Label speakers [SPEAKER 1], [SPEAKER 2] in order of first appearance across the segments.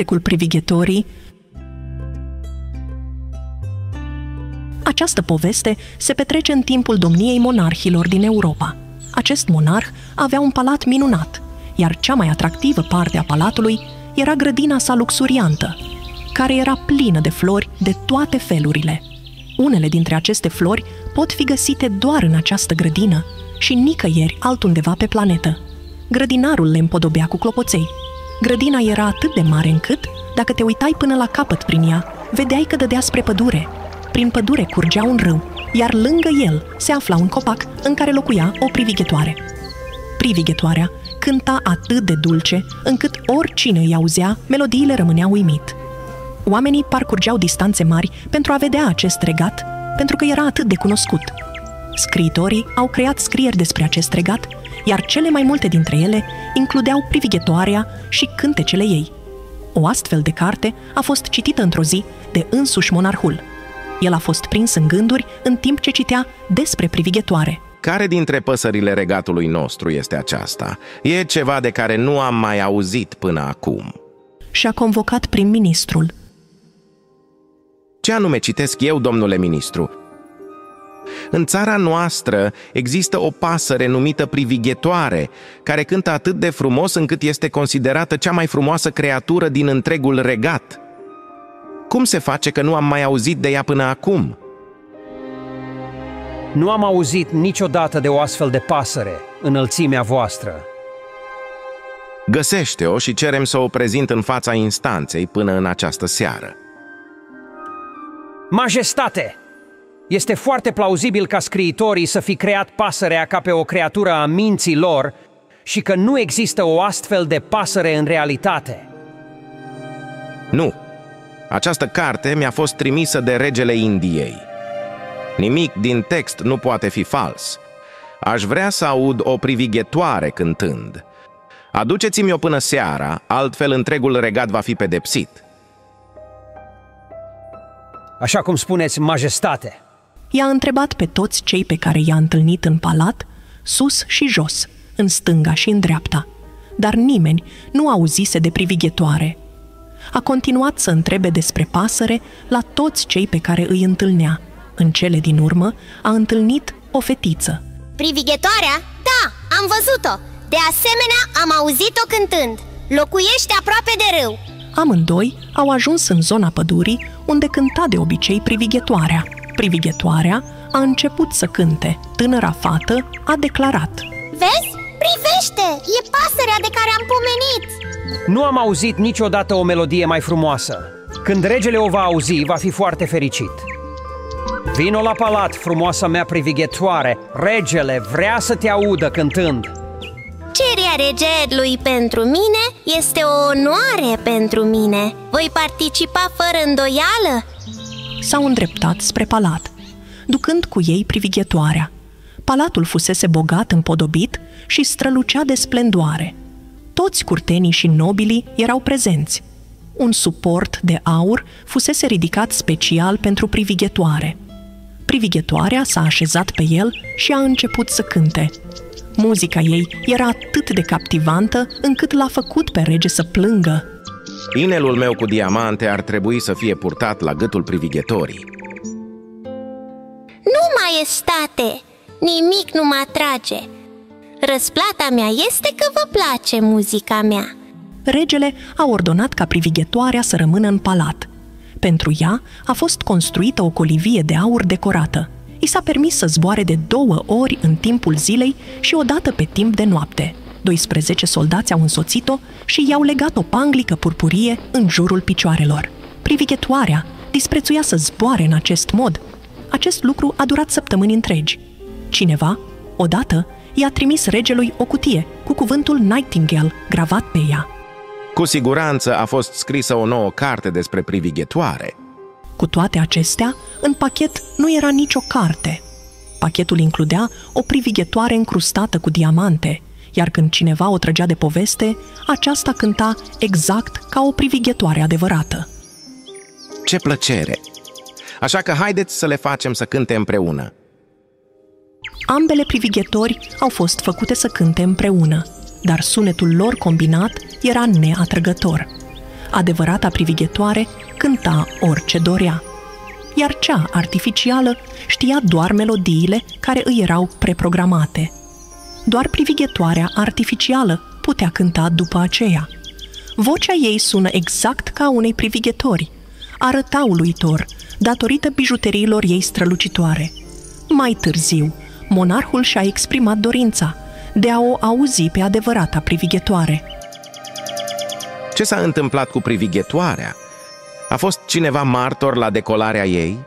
[SPEAKER 1] cântecul privighetorii Această poveste se petrece în timpul domniei monarhilor din Europa. Acest monarh avea un palat minunat, iar cea mai atractivă parte a palatului era grădina sa luxuriantă, care era plină de flori de toate felurile. Unele dintre aceste flori pot fi găsite doar în această grădină și nicăieri altundeva pe planetă. Grădinarul le împodobea cu clopoței. Grădina era atât de mare încât, dacă te uitai până la capăt prin ea, vedeai că dădea spre pădure. Prin pădure curgea un râu, iar lângă el se afla un copac în care locuia o privighetoare. Privighetoarea cânta atât de dulce, încât oricine îi auzea, melodiile rămânea uimit. Oamenii parcurgeau distanțe mari pentru a vedea acest regat, pentru că era atât de cunoscut. Scriitorii au creat scrieri despre acest regat, iar cele mai multe dintre ele includeau privighetoarea și cântecele ei. O astfel de carte a fost citită într-o zi de însuși monarhul. El a fost prins în gânduri în timp ce citea despre privighetoare –
[SPEAKER 2] care dintre păsările regatului nostru este aceasta? E ceva de care nu am mai auzit până acum.
[SPEAKER 1] Și-a convocat prim-ministrul.
[SPEAKER 2] Ce anume citesc eu, domnule ministru? În țara noastră există o pasăre numită privighetoare, care cântă atât de frumos încât este considerată cea mai frumoasă creatură din întregul regat. Cum se face că nu am mai auzit de ea până acum?"
[SPEAKER 3] Nu am auzit niciodată de o astfel de pasăre, înălțimea voastră.
[SPEAKER 2] Găsește-o și cerem să o prezint în fața instanței până în această seară.
[SPEAKER 3] Majestate! Este foarte plauzibil ca scriitorii să fi creat pasărea ca pe o creatură a minții lor și că nu există o astfel de pasăre în realitate.
[SPEAKER 2] Nu. Această carte mi-a fost trimisă de regele Indiei. Nimic din text nu poate fi fals. Aș vrea să aud o privighetoare cântând. Aduceți-mi-o până seara, altfel întregul regat va fi pedepsit.
[SPEAKER 3] Așa cum spuneți, majestate.
[SPEAKER 1] I-a întrebat pe toți cei pe care i-a întâlnit în palat, sus și jos, în stânga și în dreapta, dar nimeni nu auzise de privighetoare. A continuat să întrebe despre pasăre la toți cei pe care îi întâlnea – în cele din urmă, a întâlnit o fetiță.
[SPEAKER 4] Privighetoarea? Da, am văzut-o! De asemenea, am auzit-o cântând. Locuiește aproape de râu.
[SPEAKER 1] Amândoi au ajuns în zona pădurii, unde cânta de obicei privighetoarea. Privighetoarea a început să cânte. Tânăra fată a declarat.
[SPEAKER 4] Vezi? Privește! E pasărea de care am pomenit!
[SPEAKER 3] Nu am auzit niciodată o melodie mai frumoasă. Când regele o va auzi, va fi foarte fericit. Vino la palat, frumoasa mea privighetoare, regele vrea să te audă cântând
[SPEAKER 4] Cerea regelui pentru mine este o onoare pentru mine Voi participa fără îndoială?
[SPEAKER 1] S-au îndreptat spre palat, ducând cu ei privighetoarea Palatul fusese bogat împodobit și strălucea de splendoare Toți curtenii și nobilii erau prezenți un suport de aur fusese ridicat special pentru privighetoare – Privighetoarea s-a așezat pe el și a început să cânte. Muzica ei era atât de captivantă încât l-a făcut pe rege să plângă.
[SPEAKER 2] Inelul meu cu diamante ar trebui să fie purtat la gâtul privighetorii.
[SPEAKER 4] Nu, maestate! Nimic nu mă atrage. Răsplata mea este că vă place muzica mea.
[SPEAKER 1] Regele a ordonat ca privighetoarea să rămână în palat pentru ea a fost construită o colivie de aur decorată. I s-a permis să zboare de două ori în timpul zilei și o dată pe timp de noapte. 12 soldați au însoțit-o și i-au legat o panglică purpurie în jurul picioarelor. Privighetoarea disprețuia să zboare în acest mod. Acest lucru a durat săptămâni întregi. Cineva, odată, i-a trimis regelui o cutie cu cuvântul Nightingale gravat pe ea.
[SPEAKER 2] Cu siguranță a fost scrisă o nouă carte despre privighetoare.
[SPEAKER 1] Cu toate acestea, în pachet nu era nicio carte. Pachetul includea o privighetoare încrustată cu diamante, iar când cineva o trăgea de poveste, aceasta cânta exact ca o privighetoare adevărată.
[SPEAKER 2] Ce plăcere! Așa că haideți să le facem să cânte împreună.
[SPEAKER 1] Ambele privighetori au fost făcute să cânte împreună, dar sunetul lor combinat era neatrăgător. Adevărata privighetoare cânta orice dorea, iar cea artificială știa doar melodiile care îi erau preprogramate. Doar privighetoarea artificială putea cânta după aceea. Vocea ei sună exact ca unei privighetori. Arăta uluitor, datorită bijuteriilor ei strălucitoare. Mai târziu, monarhul și-a exprimat dorința de a o auzi pe adevărata privighetoare.
[SPEAKER 2] Ce s-a întâmplat cu privighetoarea? A fost cineva martor la decolarea ei?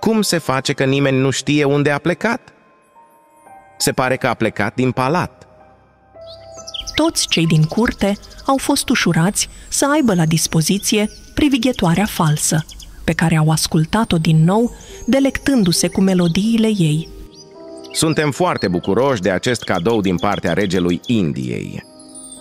[SPEAKER 2] Cum se face că nimeni nu știe unde a plecat? Se pare că a plecat din palat.
[SPEAKER 1] Toți cei din curte au fost ușurați să aibă la dispoziție privighetoarea falsă, pe care au ascultat-o din nou, delectându-se cu melodiile ei.
[SPEAKER 2] Suntem foarte bucuroși de acest cadou din partea regelui Indiei.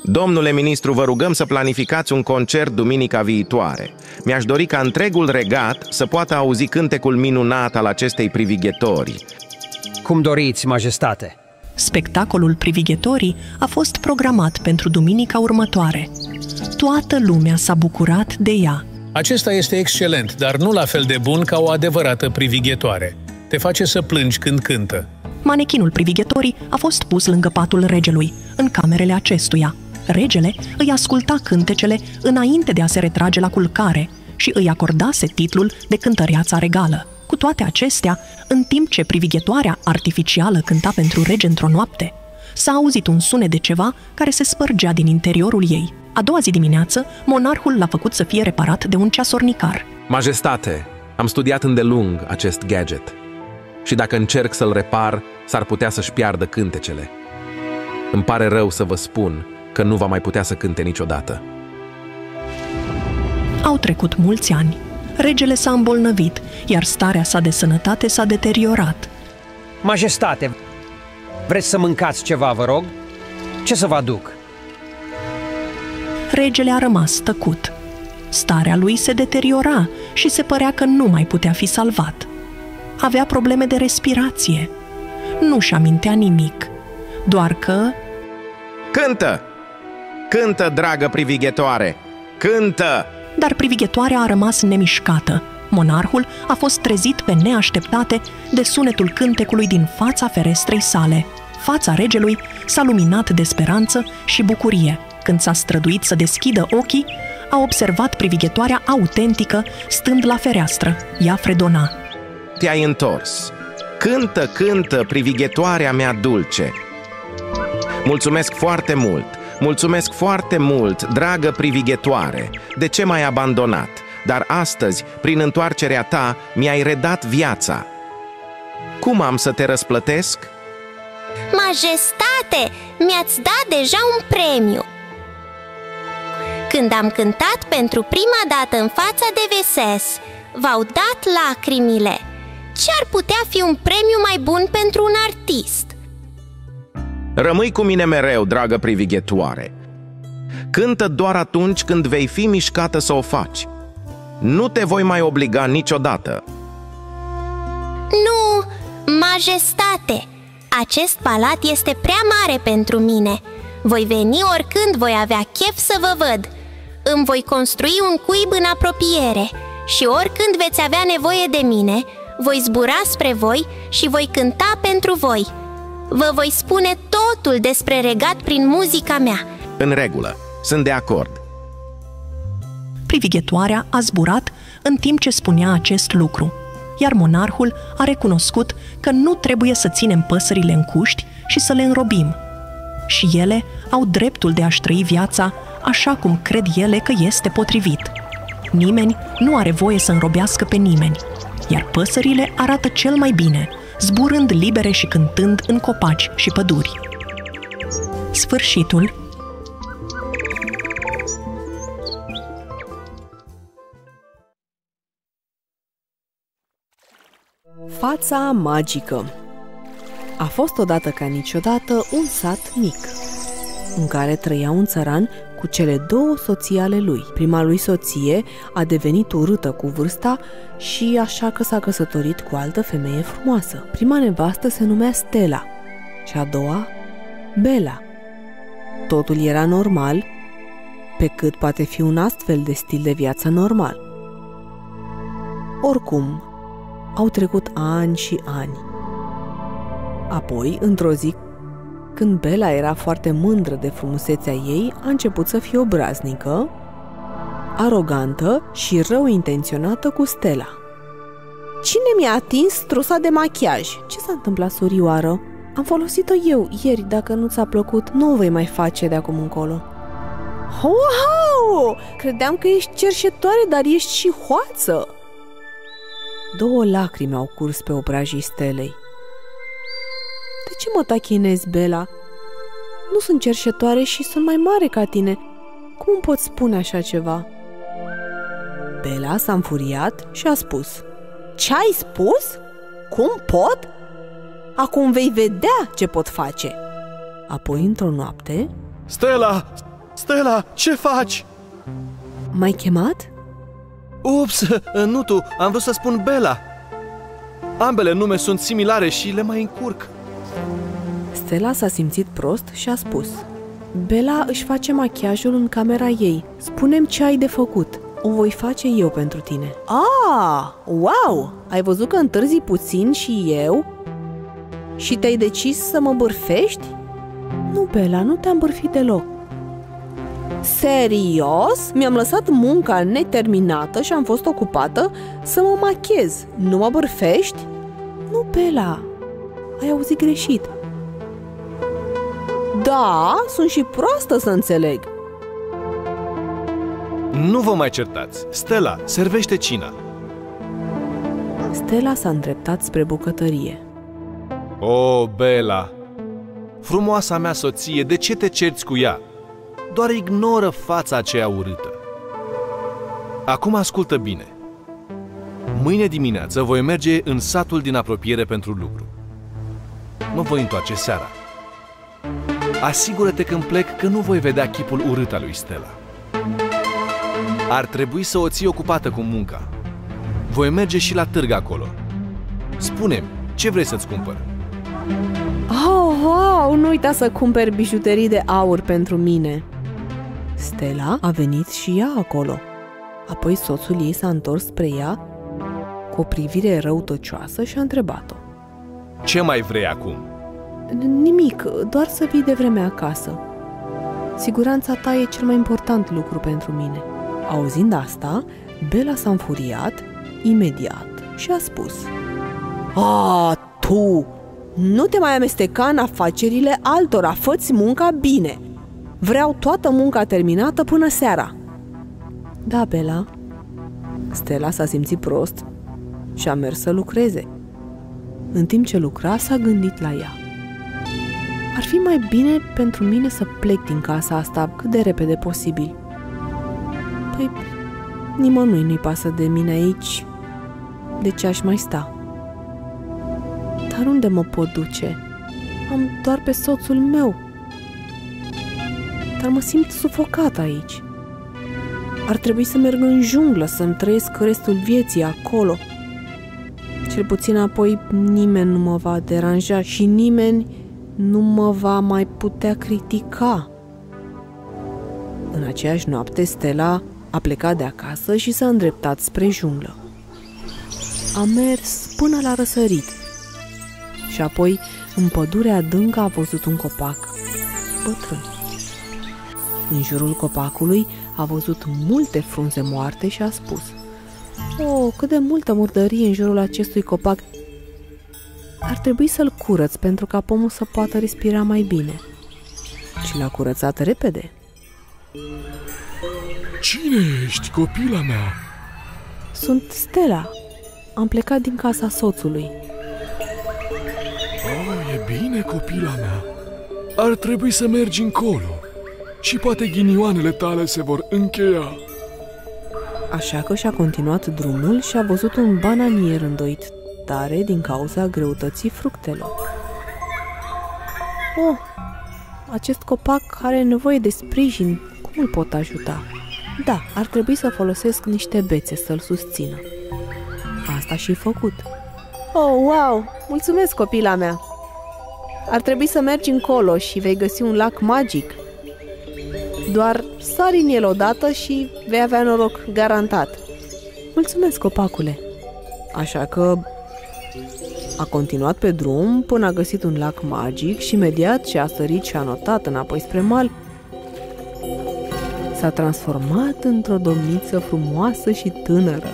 [SPEAKER 2] Domnule ministru, vă rugăm să planificați un concert duminica viitoare. Mi-aș dori ca întregul regat să poată auzi cântecul minunat al acestei privighetori.
[SPEAKER 3] Cum doriți, majestate.
[SPEAKER 1] Spectacolul Privighetorii a fost programat pentru duminica următoare. Toată lumea s-a bucurat de ea.
[SPEAKER 5] Acesta este excelent, dar nu la fel de bun ca o adevărată privighetoare. Te face să plângi când cântă.
[SPEAKER 1] Manechinul privighetorii a fost pus lângă patul regelui, în camerele acestuia. Regele îi asculta cântecele înainte de a se retrage la culcare și îi acordase titlul de cântăreața regală. Cu toate acestea, în timp ce privighetoarea artificială cânta pentru rege într-o noapte, s-a auzit un sunet de ceva care se spărgea din interiorul ei. A doua zi dimineață, monarhul l-a făcut să fie reparat de un ceasornicar.
[SPEAKER 6] Majestate, am studiat îndelung acest gadget și dacă încerc să-l repar, s-ar putea să-și piardă cântecele. Îmi pare rău să vă spun că nu va mai putea să cânte niciodată.
[SPEAKER 1] Au trecut mulți ani. Regele s-a îmbolnăvit, iar starea sa de sănătate s-a deteriorat.
[SPEAKER 3] Majestate, vreți să mâncați ceva, vă rog? Ce să vă aduc?
[SPEAKER 1] Regele a rămas tăcut. Starea lui se deteriora și se părea că nu mai putea fi salvat. Avea probleme de respirație. Nu-și amintea nimic, doar că...
[SPEAKER 2] Cântă! Cântă, dragă privighetoare! Cântă!
[SPEAKER 1] Dar privighetoarea a rămas nemișcată. Monarhul a fost trezit pe neașteptate de sunetul cântecului din fața ferestrei sale. Fața regelui s-a luminat de speranță și bucurie. Când s-a străduit să deschidă ochii, a observat privighetoarea autentică stând la fereastră. Ea fredona.
[SPEAKER 2] Te-ai întors. Cântă, cântă, privighetoarea mea dulce. Mulțumesc foarte mult! Mulțumesc foarte mult, dragă privighetoare! De ce m-ai abandonat? Dar astăzi, prin întoarcerea ta, mi-ai redat viața. Cum am să te răsplătesc?
[SPEAKER 4] Majestate, mi-ați dat deja un premiu Când am cântat pentru prima dată în fața de Veses V-au dat lacrimile Ce ar putea fi un premiu mai bun pentru un artist?
[SPEAKER 2] Rămâi cu mine mereu, dragă privighetoare. Cântă doar atunci când vei fi mișcată să o faci. Nu te voi mai obliga niciodată.
[SPEAKER 4] Nu, majestate! Acest palat este prea mare pentru mine. Voi veni oricând voi avea chef să vă văd. Îmi voi construi un cuib în apropiere și oricând veți avea nevoie de mine, voi zbura spre voi și voi cânta pentru voi. Vă voi spune totul despre regat prin muzica mea.
[SPEAKER 2] În regulă, sunt de acord.
[SPEAKER 1] Privighetoarea a zburat în timp ce spunea acest lucru, iar monarhul a recunoscut că nu trebuie să ținem păsările în cuști și să le înrobim. Și ele au dreptul de a-și trăi viața așa cum cred ele că este potrivit. Nimeni nu are voie să înrobească pe nimeni, iar păsările arată cel mai bine, zburând libere și cântând în copaci și păduri. Sfârșitul
[SPEAKER 7] Fața magică A fost odată ca niciodată un sat mic, în care trăia un țăran cu cele două soții ale lui. Prima lui soție a devenit urâtă cu vârsta și așa că s-a căsătorit cu altă femeie frumoasă. Prima nevastă se numea Stella și a doua Bela. Totul era normal pe cât poate fi un astfel de stil de viață normal. Oricum, au trecut ani și ani. Apoi, într-o zi, când Bela era foarte mândră de frumusețea ei, a început să fie obraznică, arogantă și rău intenționată cu Stella. Cine mi-a atins trusa de machiaj? Ce s-a întâmplat, surioară? Am folosit-o eu ieri, dacă nu ți-a plăcut, nu o vei mai face de acum încolo. Wow! Credeam că ești cerșetoare, dar ești și hoață! Două lacrimi au curs pe obrajii stelei. De ce mă tachinezi, Bela? Nu sunt cerșetoare și sunt mai mare ca tine. Cum îmi poți spune așa ceva? Bela s-a înfuriat și a spus Ce ai spus? Cum pot? Acum vei vedea ce pot face Apoi, într-o noapte
[SPEAKER 8] Stella! Stella, ce faci?
[SPEAKER 7] M-ai chemat?
[SPEAKER 8] Ups, nu tu, am vrut să spun Bella Ambele nume sunt similare și le mai încurc
[SPEAKER 7] Stella s-a simțit prost și a spus Bella își face machiajul în camera ei Spunem ce ai de făcut o voi face eu pentru tine. Ah, wow! Ai văzut că întârzi puțin și eu? Și te-ai decis să mă bârfești? Nu, Bela, nu te-am bârfit deloc. Serios? Mi-am lăsat munca neterminată și am fost ocupată să mă machez. Nu mă bârfești? Nu, Bela, ai auzit greșit. Da, sunt și proastă să înțeleg.
[SPEAKER 8] Nu vă mai certați. Stella, servește cina.
[SPEAKER 7] Stella s-a îndreptat spre bucătărie.
[SPEAKER 8] O, Bela! Frumoasa mea soție, de ce te cerți cu ea? Doar ignoră fața aceea urâtă. Acum ascultă bine. Mâine dimineață voi merge în satul din apropiere pentru lucru. Mă voi întoarce seara. Asigură-te când plec că nu voi vedea chipul urât al lui Stella. Ar trebui să o ții ocupată cu munca. Voi merge și la târg acolo. spune ce vrei să-ți cumpăr?
[SPEAKER 7] Oh, wow, nu uita să cumperi bijuterii de aur pentru mine. Stella a venit și ea acolo. Apoi soțul ei s-a întors spre ea cu o privire răutăcioasă și a întrebat-o.
[SPEAKER 8] Ce mai vrei acum?
[SPEAKER 7] Nimic, doar să vii de vreme acasă. Siguranța ta e cel mai important lucru pentru mine. Auzind asta, Bela s-a înfuriat imediat și a spus A, tu! Nu te mai amesteca în afacerile altora, fă munca bine! Vreau toată munca terminată până seara!" Da, Bela. Stella s-a simțit prost și a mers să lucreze. În timp ce lucra, s-a gândit la ea. Ar fi mai bine pentru mine să plec din casa asta cât de repede posibil. Păi, nimănui nu-i pasă de mine aici. De ce aș mai sta? Dar unde mă pot duce? Am doar pe soțul meu. Dar mă simt sufocat aici. Ar trebui să merg în junglă, să-mi trăiesc restul vieții acolo. Cel puțin apoi nimeni nu mă va deranja și nimeni nu mă va mai putea critica. În aceeași noapte, Stella a plecat de acasă și s-a îndreptat spre junglă. A mers până la răsărit și apoi în pădurea adâncă a văzut un copac bătrân. În jurul copacului a văzut multe frunze moarte și a spus Oh, cât de multă murdărie în jurul acestui copac! Ar trebui să-l curăț pentru ca pomul să poată respira mai bine. Și l-a curățat repede.
[SPEAKER 9] Cine ești, copila mea?
[SPEAKER 7] Sunt Stella. Am plecat din casa soțului.
[SPEAKER 9] Oh, e bine, copila mea. Ar trebui să mergi încolo și poate ghinioanele tale se vor încheia.
[SPEAKER 7] Așa că și-a continuat drumul și a văzut un bananier îndoit tare din cauza greutății fructelor. Oh, acest copac are nevoie de sprijin. Cum îl pot ajuta? Da, ar trebui să folosesc niște bețe să-l susțină. Asta și făcut. Oh, wow! Mulțumesc, copila mea! Ar trebui să mergi încolo și vei găsi un lac magic. Doar sari în el odată și vei avea noroc garantat. Mulțumesc, copacule. Așa că a continuat pe drum până a găsit un lac magic și imediat ce a sărit și a notat înapoi spre mal, s-a transformat într-o domniță frumoasă și tânără.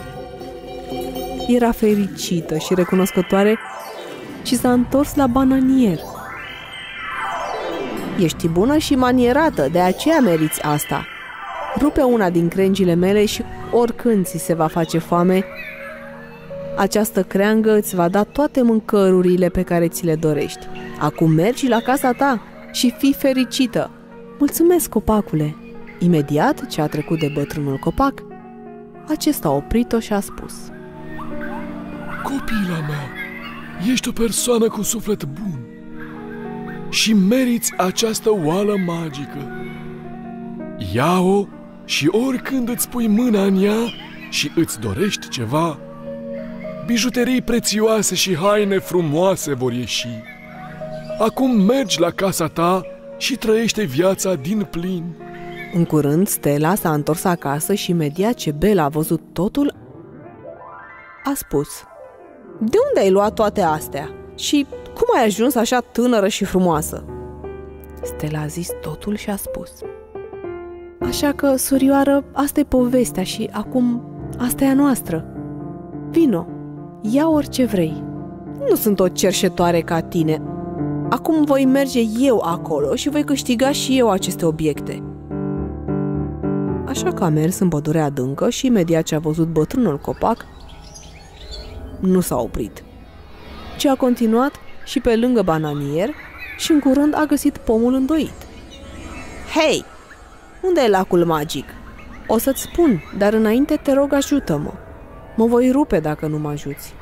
[SPEAKER 7] Era fericită și recunoscătoare și s-a întors la bananier. Ești bună și manierată, de aceea meriți asta. Rupe una din crengile mele și oricând ți se va face foame, această creangă îți va da toate mâncărurile pe care ți le dorești. Acum mergi la casa ta și fii fericită. Mulțumesc, copacule! Imediat ce a trecut de bătrânul copac, acesta a oprit-o și a spus
[SPEAKER 9] Copila mea, ești o persoană cu suflet bun și meriți această oală magică. Ia-o și oricând îți pui mâna în ea și îți dorești ceva, bijuterii prețioase și haine frumoase vor ieși. Acum mergi la casa ta și trăiește viața din plin.
[SPEAKER 7] În curând, Stella s-a întors acasă și imediat ce Bella a văzut totul, a spus De unde ai luat toate astea? Și cum ai ajuns așa tânără și frumoasă? Stella a zis totul și a spus Așa că, surioară, asta e povestea și acum asta e a noastră. Vino, ia orice vrei. Nu sunt o cerșetoare ca tine. Acum voi merge eu acolo și voi câștiga și eu aceste obiecte. Așa că a mers în pădurea adâncă și imediat ce a văzut bătrânul copac, nu s-a oprit, ci a continuat și pe lângă bananier și în curând a găsit pomul îndoit. Hei, unde e lacul magic? O să-ți spun, dar înainte te rog ajută-mă. Mă voi rupe dacă nu mă ajuți.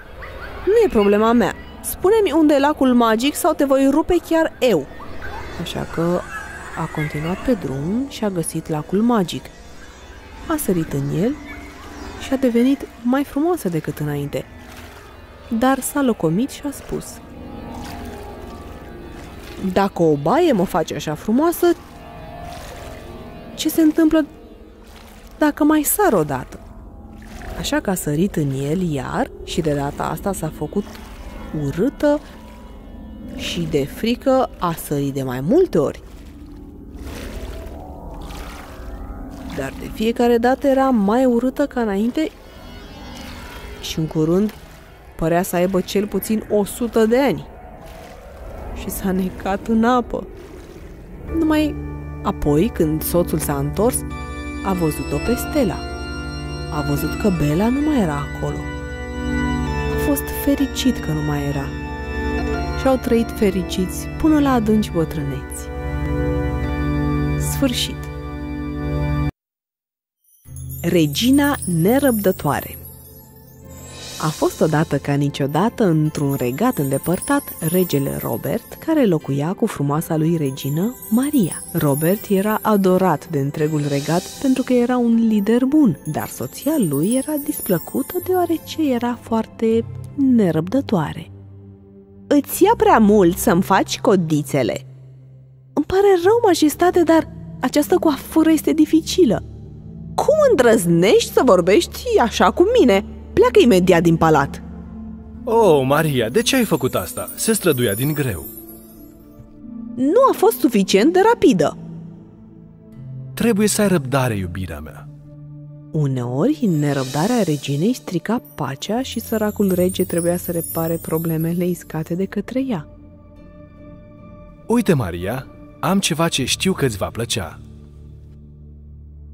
[SPEAKER 7] Nu e problema mea. Spune-mi unde e lacul magic sau te voi rupe chiar eu. Așa că a continuat pe drum și a găsit lacul magic. A sărit în el și a devenit mai frumoasă decât înainte. Dar s-a locomit și a spus Dacă o baie mă face așa frumoasă, ce se întâmplă dacă mai sar odată? Așa că a sărit în el iar și de data asta s-a făcut urâtă și de frică a sărit de mai multe ori. Dar de fiecare dată era mai urâtă ca înainte și în curând părea să aibă cel puțin 100 de ani. Și s-a necat în apă. Numai apoi, când soțul s-a întors, a văzut-o pe Stella. A văzut că Bela nu mai era acolo. A fost fericit că nu mai era. Și au trăit fericiți până la adânci bătrâneți. Sfârșit. Regina nerăbdătoare a fost odată ca niciodată într-un regat îndepărtat regele Robert, care locuia cu frumoasa lui regină Maria. Robert era adorat de întregul regat pentru că era un lider bun, dar soția lui era displăcută deoarece era foarte nerăbdătoare. Îți ia prea mult să-mi faci codițele. Îmi pare rău, majestate, dar această coafură este dificilă. Cum îndrăznești să vorbești așa cu mine? Pleacă imediat din palat!
[SPEAKER 8] Oh, Maria, de ce ai făcut asta? Se străduia din greu.
[SPEAKER 7] Nu a fost suficient de rapidă.
[SPEAKER 8] Trebuie să ai răbdare, iubirea mea.
[SPEAKER 7] Uneori, nerăbdarea reginei strica pacea și săracul rege trebuia să repare problemele iscate de către ea.
[SPEAKER 8] Uite, Maria, am ceva ce știu că îți va plăcea.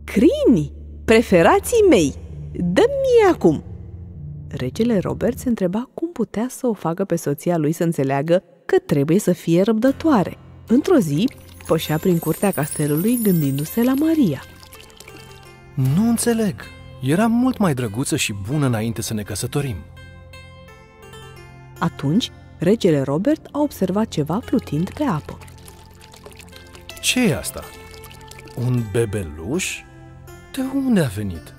[SPEAKER 7] Crini, preferații mei, dă-mi acum! Regele Robert se întreba cum putea să o facă pe soția lui să înțeleagă că trebuie să fie răbdătoare. Într-o zi, pășea prin curtea castelului gândindu-se la Maria.
[SPEAKER 8] Nu înțeleg. Era mult mai drăguță și bună înainte să ne căsătorim.
[SPEAKER 7] Atunci, regele Robert a observat ceva plutind pe apă.
[SPEAKER 8] Ce e asta? Un bebeluș? De unde a venit?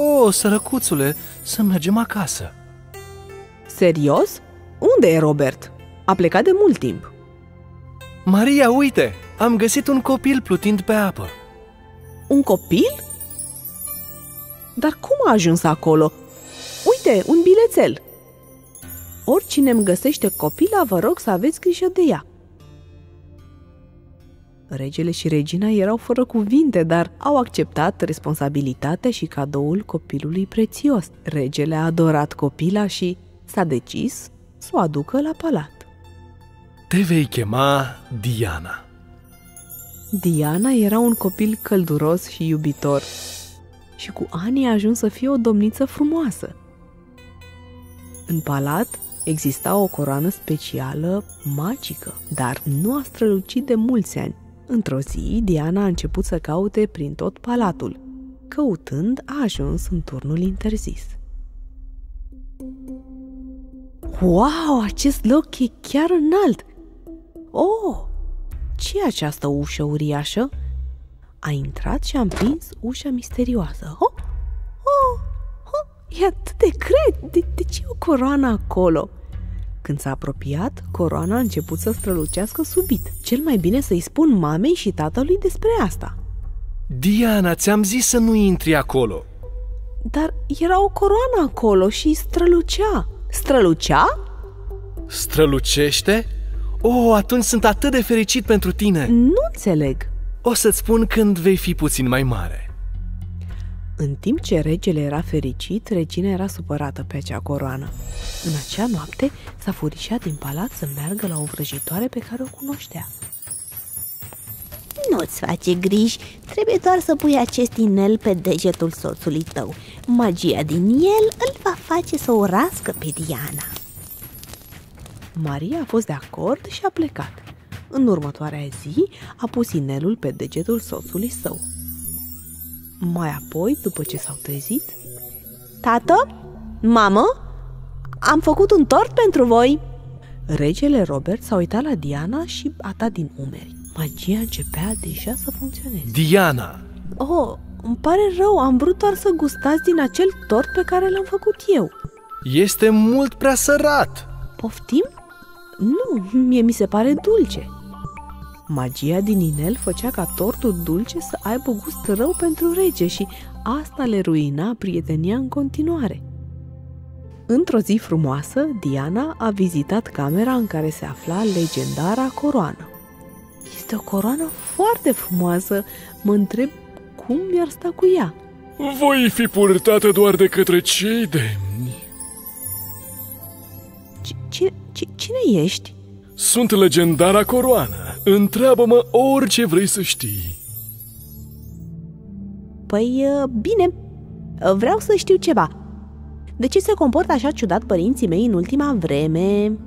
[SPEAKER 8] Oh, sărăcuțule, să mergem acasă.
[SPEAKER 7] Serios? Unde e Robert? A plecat de mult timp.
[SPEAKER 8] Maria, uite! Am găsit un copil plutind pe apă.
[SPEAKER 7] Un copil? Dar cum a ajuns acolo? Uite, un bilețel! Oricine îmi găsește copila, vă rog să aveți grijă de ea. Regele și regina erau fără cuvinte, dar au acceptat responsabilitatea și cadoul copilului prețios. Regele a adorat copila și s-a decis să o aducă la palat.
[SPEAKER 8] Te vei chema Diana.
[SPEAKER 7] Diana era un copil călduros și iubitor și cu ani a ajuns să fie o domniță frumoasă. În palat exista o coroană specială magică, dar nu a strălucit de mulți ani. Într-o zi, Diana a început să caute prin tot palatul. Căutând, a ajuns în turnul interzis. Wow, acest loc e chiar înalt! Oh, ce e această ușă uriașă? A intrat și a împins ușa misterioasă. Oh, oh, oh, e atât de cred! De, de ce e o coroană acolo? Când s-a apropiat, coroana a început să strălucească subit. Cel mai bine să-i spun mamei și tatălui despre asta.
[SPEAKER 8] Diana, ți-am zis să nu intri acolo.
[SPEAKER 7] Dar era o coroană acolo și strălucea. Strălucea?
[SPEAKER 8] Strălucește? Oh, atunci sunt atât de fericit pentru tine.
[SPEAKER 7] Nu înțeleg.
[SPEAKER 8] O să-ți spun când vei fi puțin mai mare.
[SPEAKER 7] În timp ce regele era fericit, regina era supărată pe acea coroană. În acea noapte s-a furișat din palat să meargă la o vrăjitoare pe care o cunoștea.
[SPEAKER 4] Nu-ți face griji, trebuie doar să pui acest inel pe degetul soțului tău. Magia din el îl va face să o rască pe Diana.
[SPEAKER 7] Maria a fost de acord și a plecat. În următoarea zi a pus inelul pe degetul soțului său. Mai apoi, după ce s-au trezit,
[SPEAKER 4] Tată? Mamă? Am făcut un tort pentru voi!
[SPEAKER 7] Regele Robert s-a uitat la Diana și a dat din umeri. Magia începea deja să funcționeze.
[SPEAKER 8] Diana!
[SPEAKER 7] Oh, îmi pare rău, am vrut doar să gustați din acel tort pe care l-am făcut eu.
[SPEAKER 8] Este mult prea sărat!
[SPEAKER 7] Poftim? Nu, mie mi se pare dulce. Magia din inel făcea ca tortul dulce să aibă gust rău pentru rege și asta le ruina prietenia în continuare. Într-o zi frumoasă, Diana a vizitat camera în care se afla legendara coroană. Este o coroană foarte frumoasă, mă întreb cum mi-ar sta cu ea.
[SPEAKER 9] Voi fi purtată doar de către cei demni.
[SPEAKER 7] Cine, cine ești?
[SPEAKER 9] Sunt legendara coroană. Întreabă-mă orice vrei să știi.
[SPEAKER 4] Păi, bine, vreau să știu ceva. De ce se comportă așa ciudat părinții mei în ultima vreme?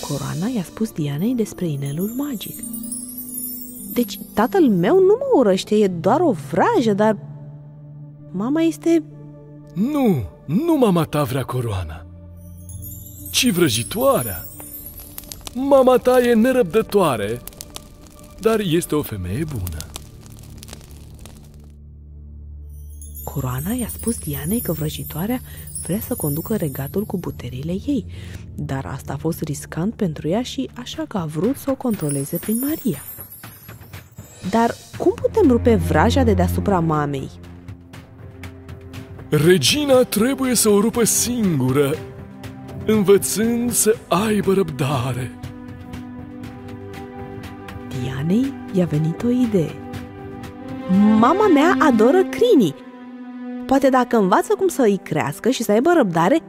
[SPEAKER 7] Coroana i-a spus Dianei despre inelul magic. Deci tatăl meu nu mă urăște, e doar o vrajă, dar mama este...
[SPEAKER 9] Nu, nu mama ta vrea coroana, ci vrăjitoarea. Mama ta e nerăbdătoare, dar este o femeie bună.
[SPEAKER 7] Coroana i-a spus Dianei că vrăjitoarea vrea să conducă regatul cu puterile ei, dar asta a fost riscant pentru ea și așa că a vrut să o controleze prin Maria. Dar cum putem rupe vraja de deasupra mamei?
[SPEAKER 9] Regina trebuie să o rupă singură, învățând să aibă răbdare.
[SPEAKER 7] Dianei i-a venit o idee.
[SPEAKER 4] Mama mea adoră crinii. Poate dacă învață cum să îi crească și să aibă răbdare,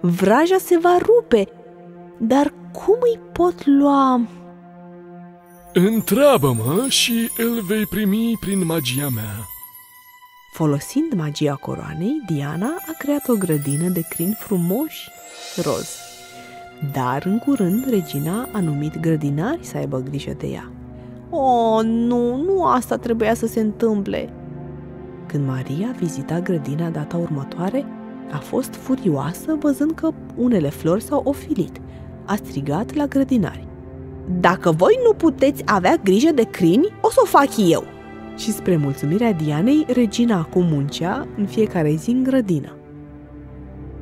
[SPEAKER 4] vraja se va rupe. Dar cum îi pot lua?
[SPEAKER 9] Întreabă-mă și îl vei primi prin magia mea.
[SPEAKER 7] Folosind magia coroanei, Diana a creat o grădină de crini frumoși roz. Dar în curând regina a numit grădinari să aibă grijă de ea.
[SPEAKER 4] Oh, nu, nu asta trebuia să se întâmple.
[SPEAKER 7] Când Maria vizita grădina data următoare, a fost furioasă văzând că unele flori s-au ofilit. A strigat la grădinari.
[SPEAKER 4] Dacă voi nu puteți avea grijă de crini, o să o fac eu!
[SPEAKER 7] Și spre mulțumirea Dianei, regina acum muncea în fiecare zi în grădină.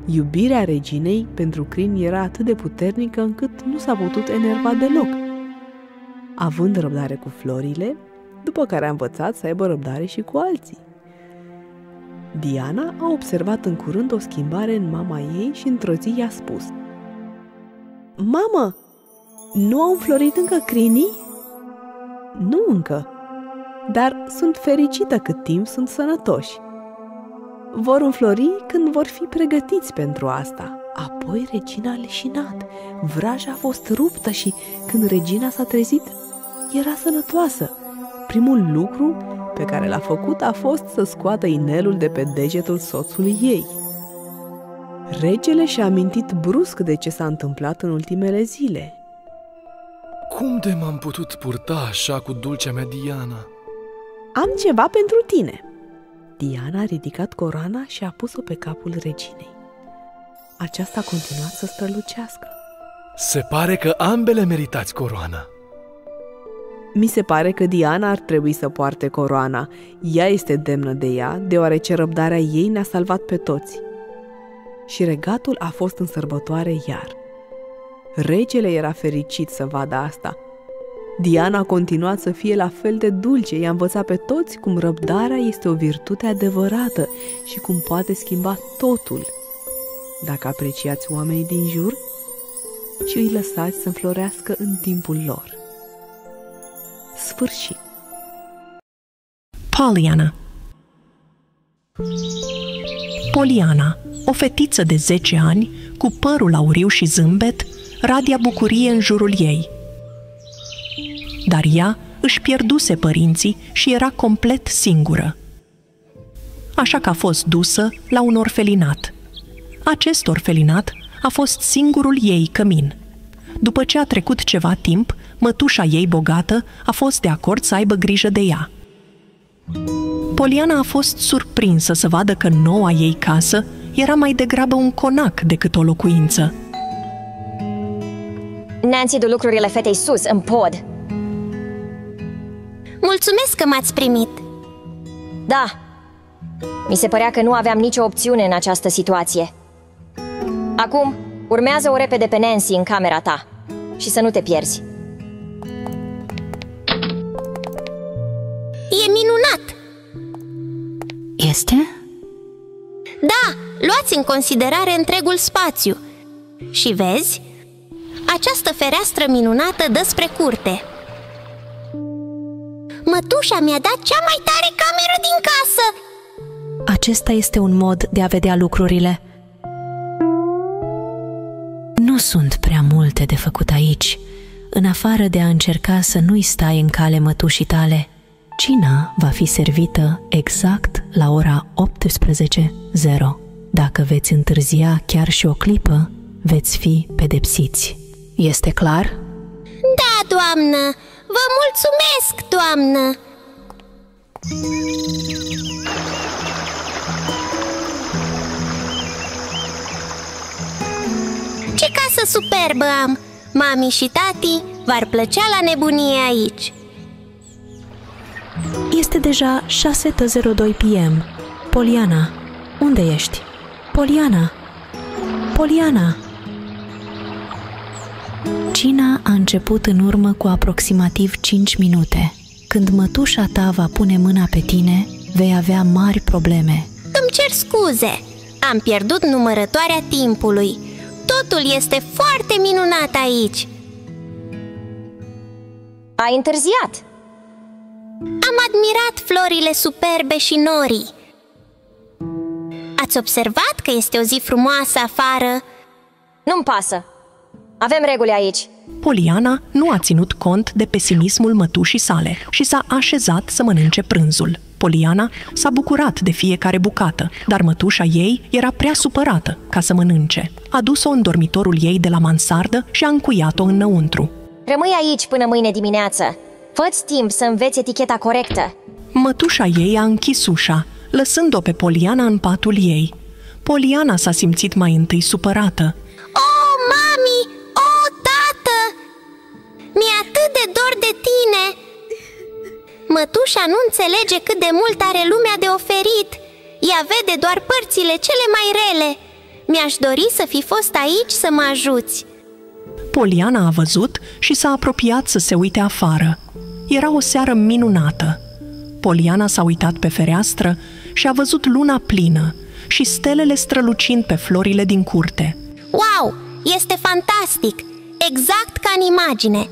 [SPEAKER 7] Iubirea reginei pentru crini era atât de puternică încât nu s-a putut enerva deloc. Având răbdare cu florile, după care a învățat să aibă răbdare și cu alții. Diana a observat în curând o schimbare în mama ei și într-o zi i-a spus Mamă, nu au înflorit încă crinii? Nu încă, dar sunt fericită cât timp sunt sănătoși. Vor înflori când vor fi pregătiți pentru asta. Apoi regina a leșinat, vraja a fost ruptă și când regina s-a trezit, era sănătoasă. Primul lucru pe care l-a făcut a fost să scoată inelul de pe degetul soțului ei. Regele și-a amintit brusc de ce s-a întâmplat în ultimele zile.
[SPEAKER 9] Cum de m-am putut purta așa cu dulcea mea Diana?
[SPEAKER 7] Am ceva pentru tine!" Diana a ridicat coroana și a pus-o pe capul reginei. Aceasta a continuat să strălucească.
[SPEAKER 9] Se pare că ambele meritați coroana.
[SPEAKER 7] Mi se pare că Diana ar trebui să poarte coroana. Ea este demnă de ea, deoarece răbdarea ei ne-a salvat pe toți. Și regatul a fost în sărbătoare iar. Regele era fericit să vadă asta. Diana a continuat să fie la fel de dulce, i-a învățat pe toți cum răbdarea este o virtute adevărată și cum poate schimba totul. Dacă apreciați oamenii din jur și îi lăsați să înflorească în timpul lor. Sfârșit.
[SPEAKER 1] Poliana Poliana, o fetiță de 10 ani, cu părul auriu și zâmbet, radia bucurie în jurul ei. Dar ea își pierduse părinții și era complet singură. Așa că a fost dusă la un orfelinat. Acest orfelinat a fost singurul ei cămin. După ce a trecut ceva timp, mătușa ei bogată a fost de acord să aibă grijă de ea. Poliana a fost surprinsă să vadă că noua ei casă era mai degrabă un conac decât o locuință.
[SPEAKER 10] Nancy du lucrurile fetei sus, în pod.
[SPEAKER 4] Mulțumesc că m-ați primit!
[SPEAKER 10] Da. Mi se părea că nu aveam nicio opțiune în această situație. Acum, urmează o repede pe Nancy în camera ta și să nu te pierzi.
[SPEAKER 4] E minunat!
[SPEAKER 11] Este?
[SPEAKER 4] Da, luați în considerare întregul spațiu. Și vezi, această fereastră minunată dă spre curte. Mătușa mi-a dat cea mai tare cameră din casă!
[SPEAKER 11] Acesta este un mod de a vedea lucrurile. Nu sunt prea multe de făcut aici, în afară de a încerca să nu-i stai în cale mătușii tale. Cina va fi servită exact la ora 18.00. Dacă veți întârzia chiar și o clipă, veți fi pedepsiți. Este clar?
[SPEAKER 4] Da, doamnă! Vă mulțumesc, doamnă! Ce casă superbă am! Mami și tati v-ar plăcea la nebunie aici!
[SPEAKER 11] Este deja 6.02 p.m. Poliana, unde ești? Poliana! Poliana! Cina a început în urmă cu aproximativ 5 minute. Când mătușa ta va pune mâna pe tine, vei avea mari probleme.
[SPEAKER 4] Îmi cer scuze! Am pierdut numărătoarea timpului. Totul este foarte minunat aici!
[SPEAKER 10] Ai întârziat!
[SPEAKER 4] Am admirat florile superbe și norii. Ați observat că este o zi frumoasă afară?
[SPEAKER 10] Nu-mi pasă! Avem reguli aici.
[SPEAKER 1] Poliana nu a ținut cont de pesimismul mătușii sale și s-a așezat să mănânce prânzul. Poliana s-a bucurat de fiecare bucată, dar mătușa ei era prea supărată ca să mănânce. A dus-o în dormitorul ei de la mansardă și a încuiat-o înăuntru.
[SPEAKER 10] Rămâi aici până mâine dimineață. Fă-ți timp să înveți eticheta corectă.
[SPEAKER 1] Mătușa ei a închis ușa, lăsând-o pe Poliana în patul ei. Poliana s-a simțit mai întâi supărată.
[SPEAKER 4] Oh, mami! Oh, tată! Mi-e atât de dor de tine! Mătușa nu înțelege cât de mult are lumea de oferit. Ea vede doar părțile cele mai rele. Mi-aș dori să fi fost aici să mă ajuți.
[SPEAKER 1] Poliana a văzut și s-a apropiat să se uite afară. Era o seară minunată. Poliana s-a uitat pe fereastră și a văzut luna plină și stelele strălucind pe florile din curte.
[SPEAKER 4] Wow! Este fantastic! Exact ca în imagine!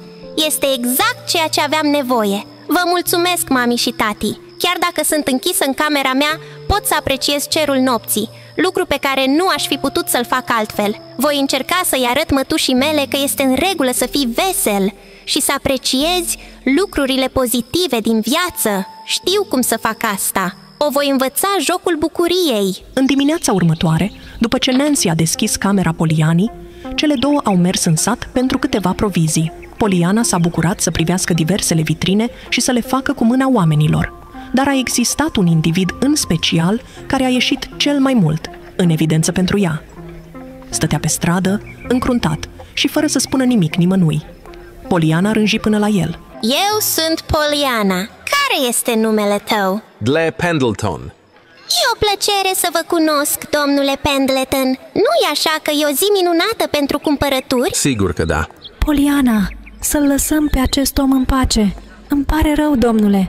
[SPEAKER 4] Este exact ceea ce aveam nevoie! Vă mulțumesc, mami și tati! Chiar dacă sunt închisă în camera mea, pot să apreciez cerul nopții, lucru pe care nu aș fi putut să-l fac altfel. Voi încerca să-i arăt mătușii mele că este în regulă să fii vesel și să apreciezi lucrurile pozitive din viață. Știu cum să fac asta. O voi învăța jocul bucuriei.
[SPEAKER 1] În dimineața următoare, după ce Nancy a deschis camera Polianii, cele două au mers în sat pentru câteva provizii. Poliana s-a bucurat să privească diversele vitrine și să le facă cu mâna oamenilor. Dar a existat un individ în special care a ieșit cel mai mult, în evidență pentru ea. Stătea pe stradă, încruntat și fără să spună nimic nimănui. Poliana rânji până la el.
[SPEAKER 4] Eu sunt Poliana. Care este numele tău?
[SPEAKER 6] Gle Pendleton.
[SPEAKER 4] E o plăcere să vă cunosc, domnule Pendleton. Nu-i așa că e o zi minunată pentru cumpărături?
[SPEAKER 6] Sigur că da.
[SPEAKER 11] Poliana, să-l lăsăm pe acest om în pace. Îmi pare rău, domnule.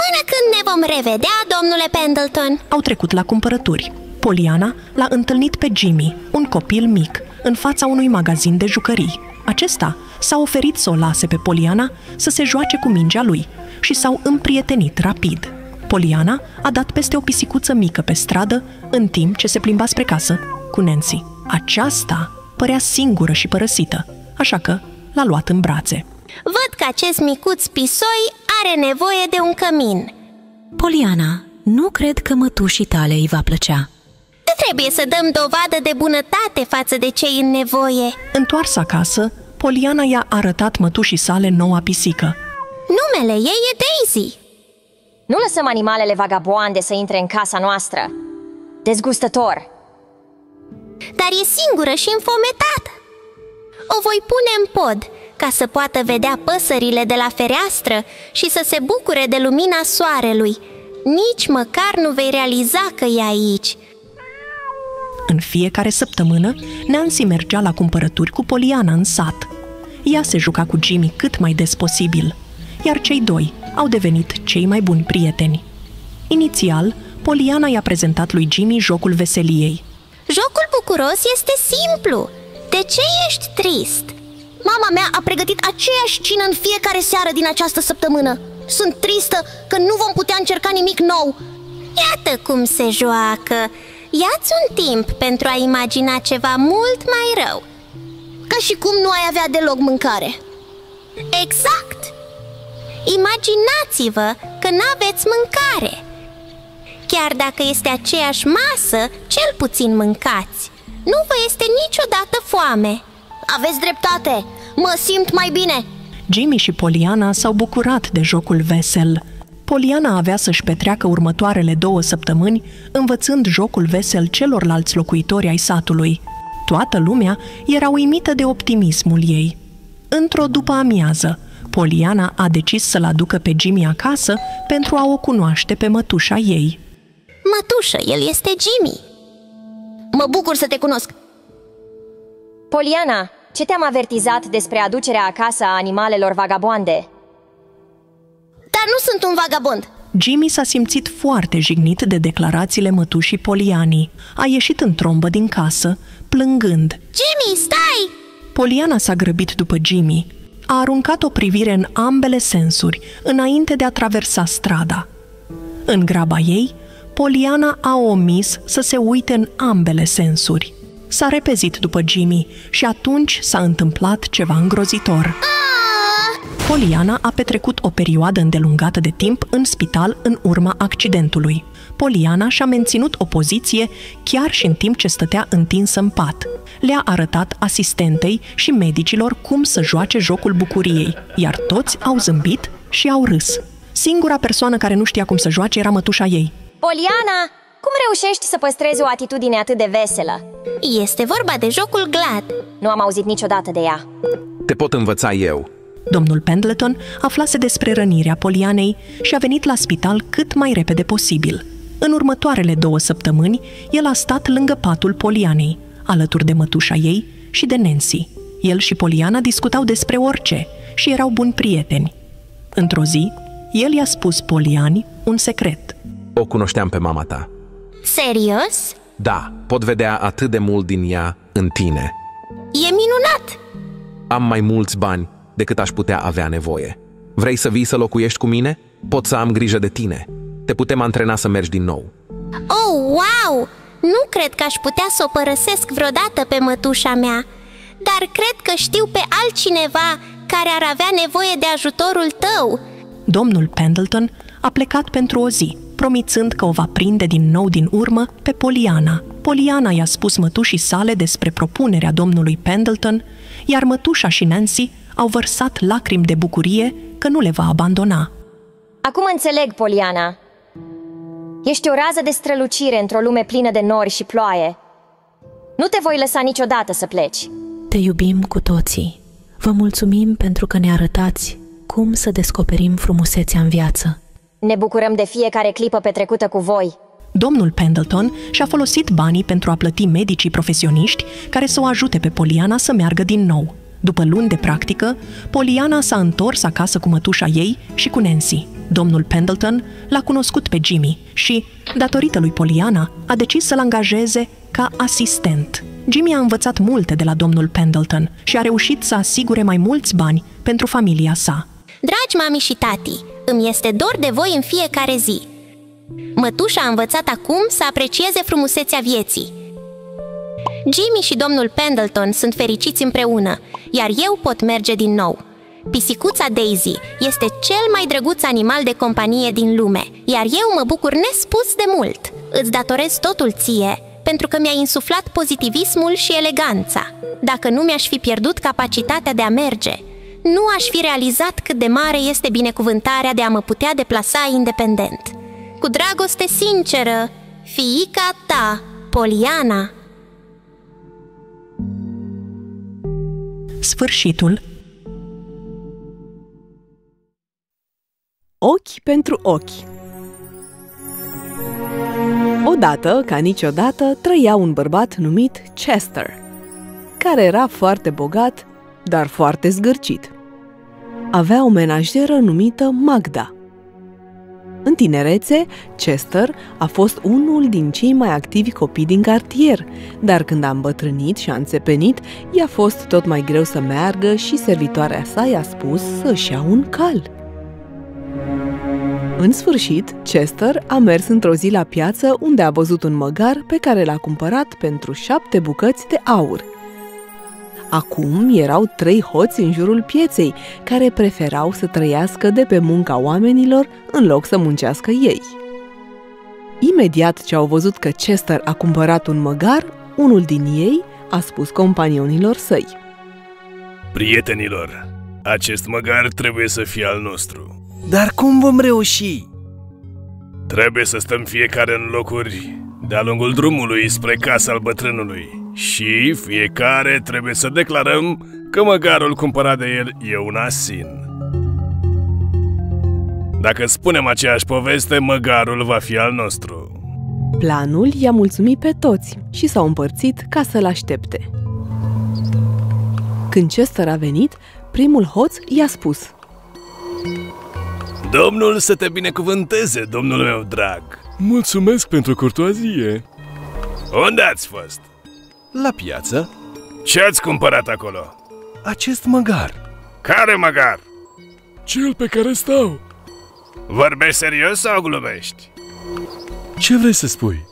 [SPEAKER 4] Până când ne vom revedea, domnule Pendleton?
[SPEAKER 1] Au trecut la cumpărături. Poliana l-a întâlnit pe Jimmy, un copil mic, în fața unui magazin de jucării. Acesta s-a oferit să o lase pe Poliana să se joace cu mingea lui și s-au împrietenit rapid. Poliana a dat peste o pisicuță mică pe stradă în timp ce se plimba spre casă cu Nancy. Aceasta părea singură și părăsită, așa că l-a luat în brațe.
[SPEAKER 4] Văd că acest micuț pisoi are nevoie de un cămin.
[SPEAKER 11] Poliana, nu cred că mătușii tale îi va plăcea.
[SPEAKER 4] Trebuie să dăm dovadă de bunătate față de cei în nevoie.
[SPEAKER 1] Întoarsă acasă, Poliana i-a arătat mătușii sale noua pisică.
[SPEAKER 4] Numele ei e Daisy.
[SPEAKER 10] Nu lăsăm animalele vagaboande să intre în casa noastră. Dezgustător!
[SPEAKER 4] Dar e singură și înfometată. O voi pune în pod ca să poată vedea păsările de la fereastră și să se bucure de lumina soarelui. Nici măcar nu vei realiza că e aici.
[SPEAKER 1] În fiecare săptămână, Nancy mergea la cumpărături cu Poliana în sat. Ea se juca cu Jimmy cât mai des posibil, iar cei doi au devenit cei mai buni prieteni. Inițial, Poliana i-a prezentat lui Jimmy jocul veseliei.
[SPEAKER 4] Jocul bucuros este simplu. De ce ești trist? Mama mea a pregătit aceeași cină în fiecare seară din această săptămână. Sunt tristă că nu vom putea încerca nimic nou. Iată cum se joacă. Ia-ți un timp pentru a imagina ceva mult mai rău. Ca și cum nu ai avea deloc mâncare. Exact! Imaginați-vă că n-aveți mâncare. Chiar dacă este aceeași masă, cel puțin mâncați. Nu vă este niciodată foame. Aveți dreptate! Mă simt mai bine!
[SPEAKER 1] Jimmy și Poliana s-au bucurat de jocul vesel. Poliana avea să-și petreacă următoarele două săptămâni învățând jocul vesel celorlalți locuitori ai satului. Toată lumea era uimită de optimismul ei. Într-o după amiază, Poliana a decis să-l aducă pe Jimmy acasă pentru a o cunoaște pe mătușa ei.
[SPEAKER 4] Mătușă, el este Jimmy. Mă bucur să te cunosc.
[SPEAKER 10] Poliana, ce te-am avertizat despre aducerea acasă a animalelor vagaboande?
[SPEAKER 4] Dar nu sunt un vagabond.
[SPEAKER 1] Jimmy s-a simțit foarte jignit de declarațiile mătușii Polianii. A ieșit în trombă din casă, plângând.
[SPEAKER 4] Jimmy, stai!
[SPEAKER 1] Poliana s-a grăbit după Jimmy. A aruncat o privire în ambele sensuri, înainte de a traversa strada. În graba ei, Poliana a omis să se uite în ambele sensuri. S-a repezit după Jimmy și atunci s-a întâmplat ceva îngrozitor. Poliana a petrecut o perioadă îndelungată de timp în spital în urma accidentului. Poliana și-a menținut o poziție chiar și în timp ce stătea întinsă în pat. Le-a arătat asistentei și medicilor cum să joace jocul bucuriei, iar toți au zâmbit și au râs. Singura persoană care nu știa cum să joace era mătușa ei.
[SPEAKER 10] Poliana, cum reușești să păstrezi o atitudine atât de veselă?
[SPEAKER 4] Este vorba de jocul glad.
[SPEAKER 10] Nu am auzit niciodată de ea.
[SPEAKER 6] Te pot învăța eu.
[SPEAKER 1] Domnul Pendleton aflase despre rănirea Polianei și a venit la spital cât mai repede posibil. În următoarele două săptămâni, el a stat lângă patul Polianei, alături de mătușa ei și de Nancy. El și Poliana discutau despre orice și erau buni prieteni. Într-o zi, el i-a spus Poliani un secret.
[SPEAKER 2] O cunoșteam pe mama ta.
[SPEAKER 4] Serios?
[SPEAKER 2] Da, pot vedea atât de mult din ea în tine.
[SPEAKER 4] E minunat!
[SPEAKER 2] Am mai mulți bani decât aș putea avea nevoie. Vrei să vii să locuiești cu mine? Pot să am grijă de tine. Te putem antrena să mergi din nou.
[SPEAKER 4] Oh, wow! Nu cred că aș putea să o părăsesc vreodată pe mătușa mea, dar cred că știu pe altcineva care ar avea nevoie de ajutorul tău.
[SPEAKER 1] Domnul Pendleton a plecat pentru o zi, promițând că o va prinde din nou din urmă pe Poliana. Poliana i-a spus mătușii sale despre propunerea domnului Pendleton, iar mătușa și Nancy au vărsat lacrimi de bucurie că nu le va abandona.
[SPEAKER 10] Acum înțeleg, Poliana. Ești o rază de strălucire într-o lume plină de nori și ploaie. Nu te voi lăsa niciodată să pleci.
[SPEAKER 11] Te iubim cu toții. Vă mulțumim pentru că ne arătați cum să descoperim frumusețea în viață.
[SPEAKER 10] Ne bucurăm de fiecare clipă petrecută cu voi.
[SPEAKER 1] Domnul Pendleton și-a folosit banii pentru a plăti medicii profesioniști care să o ajute pe Poliana să meargă din nou. După luni de practică, Poliana s-a întors acasă cu mătușa ei și cu Nancy. Domnul Pendleton l-a cunoscut pe Jimmy și, datorită lui Poliana, a decis să-l angajeze ca asistent. Jimmy a învățat multe de la domnul Pendleton și a reușit să asigure mai mulți bani pentru familia sa.
[SPEAKER 4] Dragi mami și tati, îmi este dor de voi în fiecare zi. Mătușa a învățat acum să aprecieze frumusețea vieții. Jimmy și domnul Pendleton sunt fericiți împreună, iar eu pot merge din nou. Pisicuța Daisy este cel mai drăguț animal de companie din lume, iar eu mă bucur nespus de mult. Îți datorez totul ție, pentru că mi-ai insuflat pozitivismul și eleganța. Dacă nu mi-aș fi pierdut capacitatea de a merge, nu aș fi realizat cât de mare este binecuvântarea de a mă putea deplasa independent. Cu dragoste sinceră, fiica ta, Poliana.
[SPEAKER 1] Sfârșitul
[SPEAKER 7] Ochi pentru ochi Odată, ca niciodată, trăia un bărbat numit Chester, care era foarte bogat, dar foarte zgârcit. Avea o menajeră numită Magda. În tinerețe, Chester a fost unul din cei mai activi copii din cartier, dar când a îmbătrânit și a înțepenit, i-a fost tot mai greu să meargă și servitoarea sa i-a spus să-și ia un cal. În sfârșit, Chester a mers într-o zi la piață unde a văzut un măgar pe care l-a cumpărat pentru șapte bucăți de aur. Acum erau trei hoți în jurul pieței, care preferau să trăiască de pe munca oamenilor în loc să muncească ei. Imediat ce au văzut că Chester a cumpărat un măgar, unul din ei a spus companionilor săi.
[SPEAKER 5] Prietenilor, acest măgar trebuie să fie al nostru.
[SPEAKER 8] Dar cum vom reuși?
[SPEAKER 5] Trebuie să stăm fiecare în locuri de-a lungul drumului spre casa al bătrânului și fiecare trebuie să declarăm că măgarul cumpărat de el e un asin. Dacă spunem aceeași poveste, măgarul va fi al nostru.
[SPEAKER 7] Planul i-a mulțumit pe toți și s-au împărțit ca să-l aștepte. Când Chester a venit, primul hoț i-a spus
[SPEAKER 5] Domnul să te binecuvânteze, domnul meu drag!
[SPEAKER 9] Mulțumesc pentru curtoazie!
[SPEAKER 5] Unde ați fost?
[SPEAKER 8] La piață?
[SPEAKER 5] Ce ați cumpărat acolo?
[SPEAKER 8] Acest măgar.
[SPEAKER 5] Care măgar?
[SPEAKER 9] Cel pe care stau.
[SPEAKER 5] Vorbești serios sau glumești?
[SPEAKER 9] Ce vrei să spui?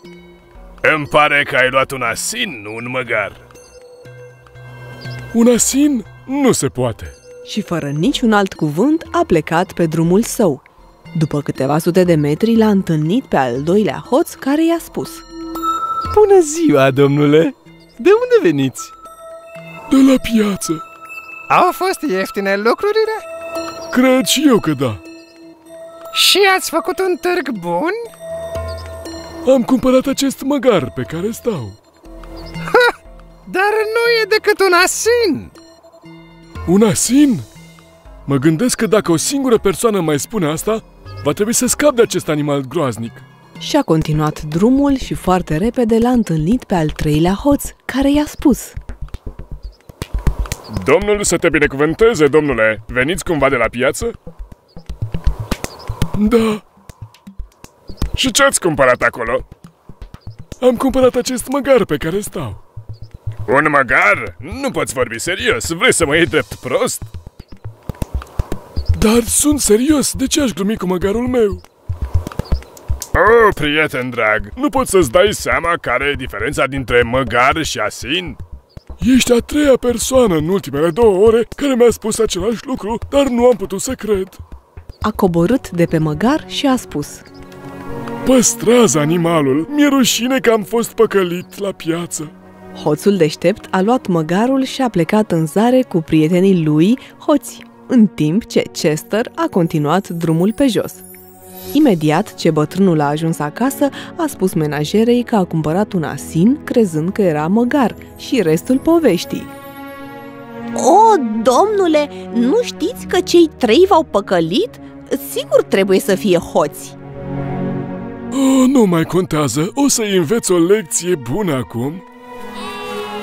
[SPEAKER 5] Îmi pare că ai luat un asin, nu un măgar.
[SPEAKER 9] Un asin nu se poate.
[SPEAKER 7] Și fără niciun alt cuvânt a plecat pe drumul său. După câteva sute de metri l-a întâlnit pe al doilea hoț care i-a spus
[SPEAKER 8] Bună ziua, domnule! De unde veniți?
[SPEAKER 9] De la piață.
[SPEAKER 12] Au fost ieftine lucrurile?
[SPEAKER 9] Cred și eu că da.
[SPEAKER 12] Și ați făcut un târg bun?
[SPEAKER 9] Am cumpărat acest măgar pe care stau.
[SPEAKER 12] Ha! Dar nu e decât un asin!
[SPEAKER 9] Un asin? Mă gândesc că dacă o singură persoană mai spune asta, va trebui să scap de acest animal groaznic.
[SPEAKER 7] Și a continuat drumul și foarte repede l-a întâlnit pe al treilea hoț, care i-a spus
[SPEAKER 9] Domnul să te binecuvânteze, domnule! Veniți cumva de la piață? Da.
[SPEAKER 13] Și ce ați cumpărat acolo?
[SPEAKER 9] Am cumpărat acest măgar pe care stau.
[SPEAKER 13] Un măgar? Nu poți vorbi serios. Vrei să mă iei drept prost?
[SPEAKER 9] Dar sunt serios. De ce aș glumi cu măgarul meu?
[SPEAKER 13] Oh, prieten drag, nu poți să-ți dai seama care e diferența dintre măgar și asin?
[SPEAKER 9] Ești a treia persoană în ultimele două ore care mi-a spus același lucru, dar nu am putut să cred.
[SPEAKER 7] A coborât de pe măgar și a spus
[SPEAKER 9] Păstrează animalul, mi-e rușine că am fost păcălit la piață.
[SPEAKER 7] Hoțul deștept a luat măgarul și a plecat în zare cu prietenii lui, hoți, în timp ce Chester a continuat drumul pe jos. Imediat ce bătrânul a ajuns acasă, a spus menajerei că a cumpărat un asin, crezând că era măgar, și restul poveștii.
[SPEAKER 14] O, domnule, nu știți că cei trei v-au păcălit? Sigur trebuie să fie hoți.
[SPEAKER 9] Oh, nu mai contează, o să-i înveți o lecție bună acum.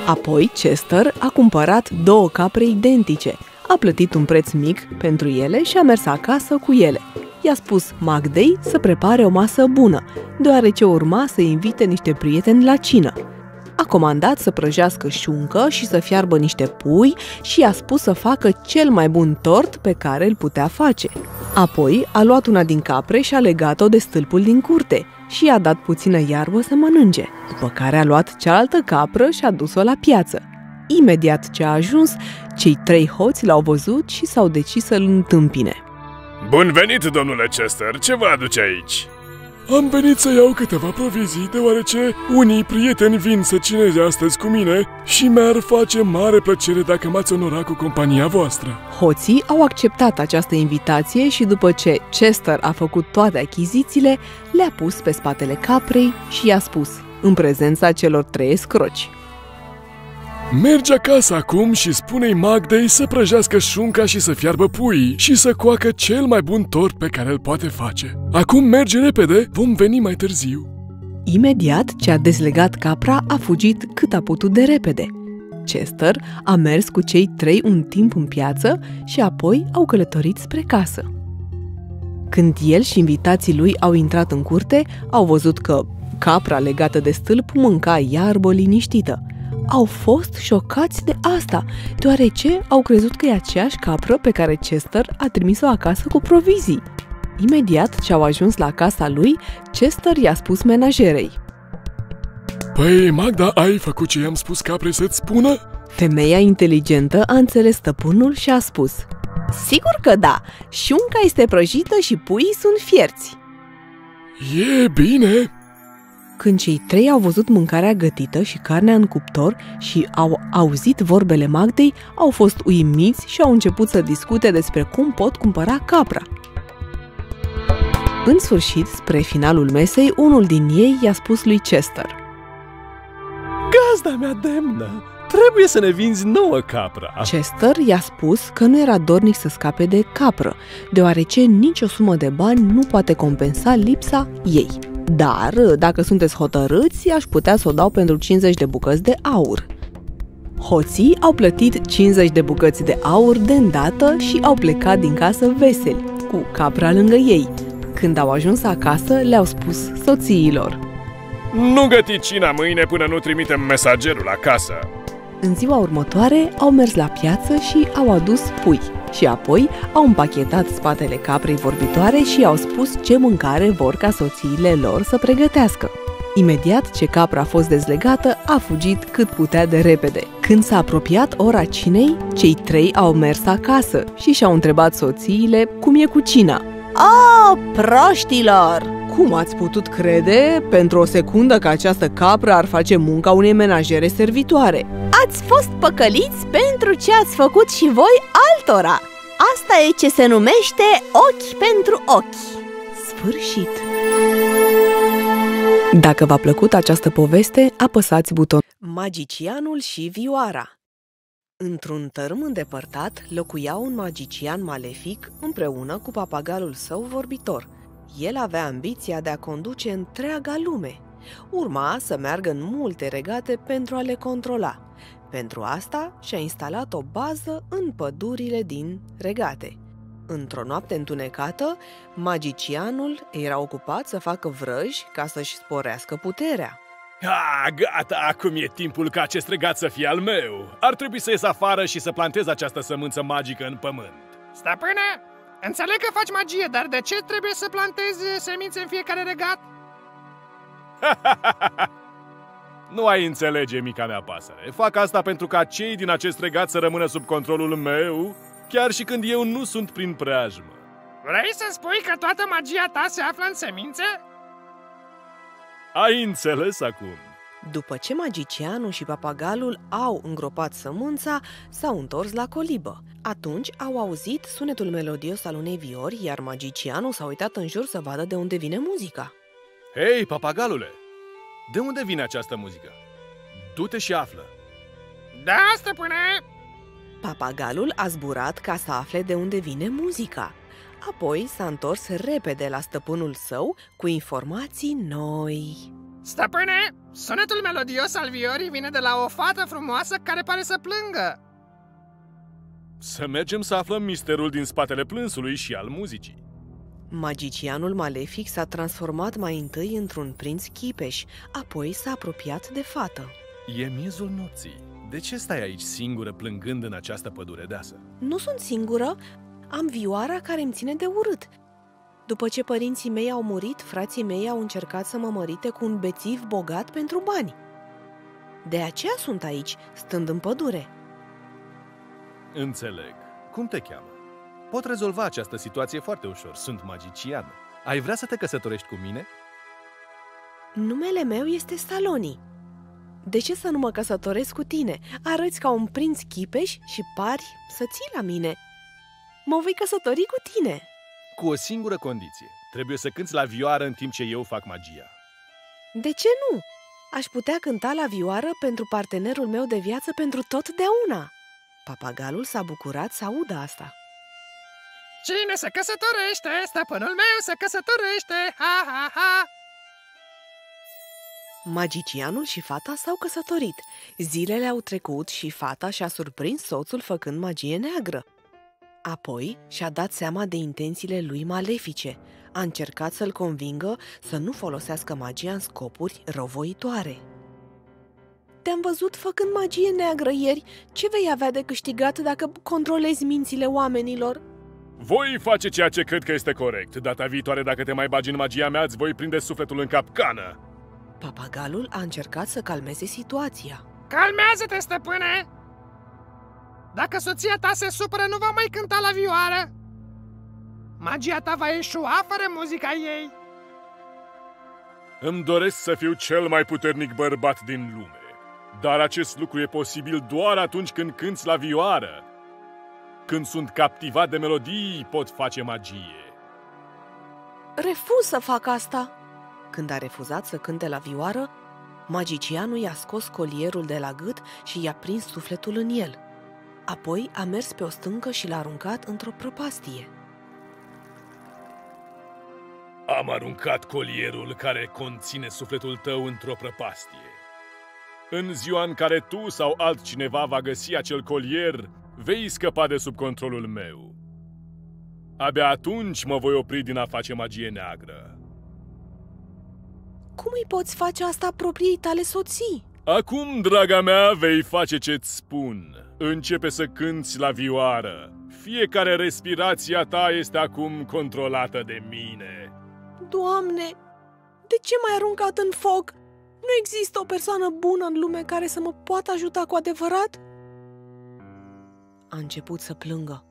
[SPEAKER 7] Apoi Chester a cumpărat două capre identice, a plătit un preț mic pentru ele și a mers acasă cu ele i-a spus Magdei să prepare o masă bună, deoarece urma să invite niște prieteni la cină. A comandat să prăjească șuncă și să fiarbă niște pui și i-a spus să facă cel mai bun tort pe care îl putea face. Apoi a luat una din capre și a legat-o de stâlpul din curte și i-a dat puțină iarbă să mănânce, după care a luat cealaltă capră și a dus-o la piață. Imediat ce a ajuns, cei trei hoți l-au văzut și s-au decis să-l întâmpine.
[SPEAKER 13] Bun venit, domnule Chester! Ce vă aduce aici?
[SPEAKER 9] Am venit să iau câteva provizii, deoarece unii prieteni vin să cineze astăzi cu mine și mi-ar face mare plăcere dacă m-ați onora cu compania voastră.
[SPEAKER 7] Hoții au acceptat această invitație și după ce Chester a făcut toate achizițiile, le-a pus pe spatele caprei și i-a spus, în prezența celor trei scroci.
[SPEAKER 9] Mergi acasă acum și spune-i Magdei să prăjească șunca și să fiarbă pui și să coacă cel mai bun tort pe care îl poate face. Acum merge repede, vom veni mai târziu.
[SPEAKER 7] Imediat ce a dezlegat capra, a fugit cât a putut de repede. Chester a mers cu cei trei un timp în piață și apoi au călătorit spre casă. Când el și invitații lui au intrat în curte, au văzut că capra legată de stâlp mânca iarbă liniștită – au fost șocați de asta, deoarece au crezut că e aceeași capră pe care Chester a trimis-o acasă cu provizii. Imediat ce au ajuns la casa lui, Chester i-a spus menajerei.
[SPEAKER 9] Păi, Magda, ai făcut ce i-am spus capre să-ți spună?
[SPEAKER 7] Femeia inteligentă a înțeles stăpânul și a spus Sigur că da, șunca este prăjită și puii sunt fierți
[SPEAKER 9] E bine,
[SPEAKER 7] când cei trei au văzut mâncarea gătită și carnea în cuptor și au auzit vorbele Magdei, au fost uimiți și au început să discute despre cum pot cumpăra capra. În sfârșit, spre finalul mesei, unul din ei i-a spus lui Chester.
[SPEAKER 8] Gazda mea demnă, trebuie să ne vinzi nouă capra.
[SPEAKER 7] Chester i-a spus că nu era dornic să scape de capră, deoarece nicio sumă de bani nu poate compensa lipsa ei. Dar, dacă sunteți hotărâți, aș putea să o dau pentru 50 de bucăți de aur. Hoții au plătit 50 de bucăți de aur de îndată și au plecat din casă veseli, cu capra lângă ei. Când au ajuns acasă, le-au spus soțiilor.
[SPEAKER 13] Nu găti cina mâine până nu trimitem mesagerul acasă.
[SPEAKER 7] În ziua următoare au mers la piață și au adus pui și apoi au împachetat spatele caprei vorbitoare și au spus ce mâncare vor ca soțiile lor să pregătească. Imediat ce capra a fost dezlegată, a fugit cât putea de repede. Când s-a apropiat ora cinei, cei trei au mers acasă și și-au întrebat soțiile cum e cu cina.
[SPEAKER 14] Oh, proștilor!
[SPEAKER 7] Cum ați putut crede pentru o secundă că această capră ar face munca unei menajere servitoare?
[SPEAKER 14] Ați fost păcăliți pentru ce ați făcut și voi altora! Asta e ce se numește ochi pentru ochi!
[SPEAKER 7] Sfârșit! Dacă v-a plăcut această poveste, apăsați butonul Magicianul și Vioara Într-un tărâm îndepărtat locuia un magician malefic împreună cu papagalul său vorbitor – el avea ambiția de a conduce întreaga lume. Urma să meargă în multe regate pentru a le controla. Pentru asta și-a instalat o bază în pădurile din regate. Într-o noapte întunecată, magicianul era ocupat să facă vrăji ca să-și sporească puterea.
[SPEAKER 5] Ha, gata, acum e timpul ca acest regat să fie al meu. Ar trebui să ies afară și să plantez această sămânță magică în pământ.
[SPEAKER 12] Stăpâne, înțeleg că faci magie, dar de ce trebuie să plantezi semințe în fiecare regat?
[SPEAKER 5] Nu ai înțelege, mica mea pasăre. Fac asta pentru ca cei din acest regat să rămână sub controlul meu, chiar și când eu nu sunt prin preajmă.
[SPEAKER 12] Vrei să spui că toată magia ta se află în semințe?
[SPEAKER 5] Ai înțeles acum?
[SPEAKER 7] După ce magicianul și papagalul au îngropat sămânța, s-au întors la colibă. Atunci au auzit sunetul melodios al unei viori, iar magicianul s-a uitat în jur să vadă de unde vine muzica.
[SPEAKER 5] Hei, papagalule! De unde vine această muzică? Du-te și află!
[SPEAKER 12] Da, stăpâne!
[SPEAKER 7] Papagalul a zburat ca să afle de unde vine muzica. Apoi s-a întors repede la stăpânul său cu informații noi.
[SPEAKER 12] Stăpâne, sunetul melodios al viorii vine de la o fată frumoasă care pare să plângă.
[SPEAKER 5] Să mergem să aflăm misterul din spatele plânsului și al muzicii.
[SPEAKER 7] Magicianul malefic s-a transformat mai întâi într-un prinț chipeș, apoi s-a apropiat de fată.
[SPEAKER 5] E miezul nopții. De ce stai aici singură plângând în această pădure deasă?
[SPEAKER 7] Nu sunt singură, am vioara care îmi ține de urât. După ce părinții mei au murit, frații mei au încercat să mă mărite cu un bețiv bogat pentru bani. De aceea sunt aici, stând în pădure.
[SPEAKER 5] Înțeleg. Cum te cheamă? Pot rezolva această situație foarte ușor. Sunt magician. Ai vrea să te căsătorești cu mine?
[SPEAKER 7] Numele meu este Saloni. De ce să nu mă căsătoresc cu tine? Arăți ca un prinț chipeș și pari să ții la mine. Mă voi căsători cu tine.
[SPEAKER 5] Cu o singură condiție. Trebuie să cânți la vioară în timp ce eu fac magia.
[SPEAKER 7] De ce nu? Aș putea cânta la vioară pentru partenerul meu de viață pentru totdeauna. Papagalul s-a bucurat să audă asta.
[SPEAKER 12] Cine se căsătorește? Stăpânul meu se căsătorește! Ha, ha, ha!
[SPEAKER 7] Magicianul și fata s-au căsătorit. Zilele au trecut și fata și-a surprins soțul făcând magie neagră. Apoi și-a dat seama de intențiile lui malefice. A încercat să-l convingă să nu folosească magia în scopuri răvoitoare. Te-am văzut făcând magie neagră ieri. Ce vei avea de câștigat dacă controlezi mințile oamenilor?
[SPEAKER 5] Voi face ceea ce cred că este corect. Data viitoare, dacă te mai bagi în magia mea, îți voi prinde sufletul în capcană.
[SPEAKER 7] Papagalul a încercat să calmeze situația.
[SPEAKER 12] Calmează-te, stăpâne! Dacă soția ta se supără, nu va mai cânta la vioară. Magia ta va eșua fără muzica ei.
[SPEAKER 5] Îmi doresc să fiu cel mai puternic bărbat din lume. Dar acest lucru e posibil doar atunci când cânți la vioară. Când sunt captivat de melodii, pot face magie.
[SPEAKER 7] Refuz să fac asta! Când a refuzat să cânte la vioară, magicianul i-a scos colierul de la gât și i-a prins sufletul în el. Apoi a mers pe o stâncă și l-a aruncat într-o prăpastie.
[SPEAKER 5] Am aruncat colierul care conține sufletul tău într-o prăpastie. În ziua în care tu sau altcineva va găsi acel colier, vei scăpa de sub controlul meu. Abia atunci mă voi opri din a face magie neagră.
[SPEAKER 7] Cum îi poți face asta propriei tale soții?
[SPEAKER 5] Acum, draga mea, vei face ce-ți spun. Începe să cânți la vioară. Fiecare respirație a ta este acum controlată de mine.
[SPEAKER 7] Doamne, de ce m-ai aruncat în foc? Nu există o persoană bună în lume care să mă poată ajuta cu adevărat? A început să plângă.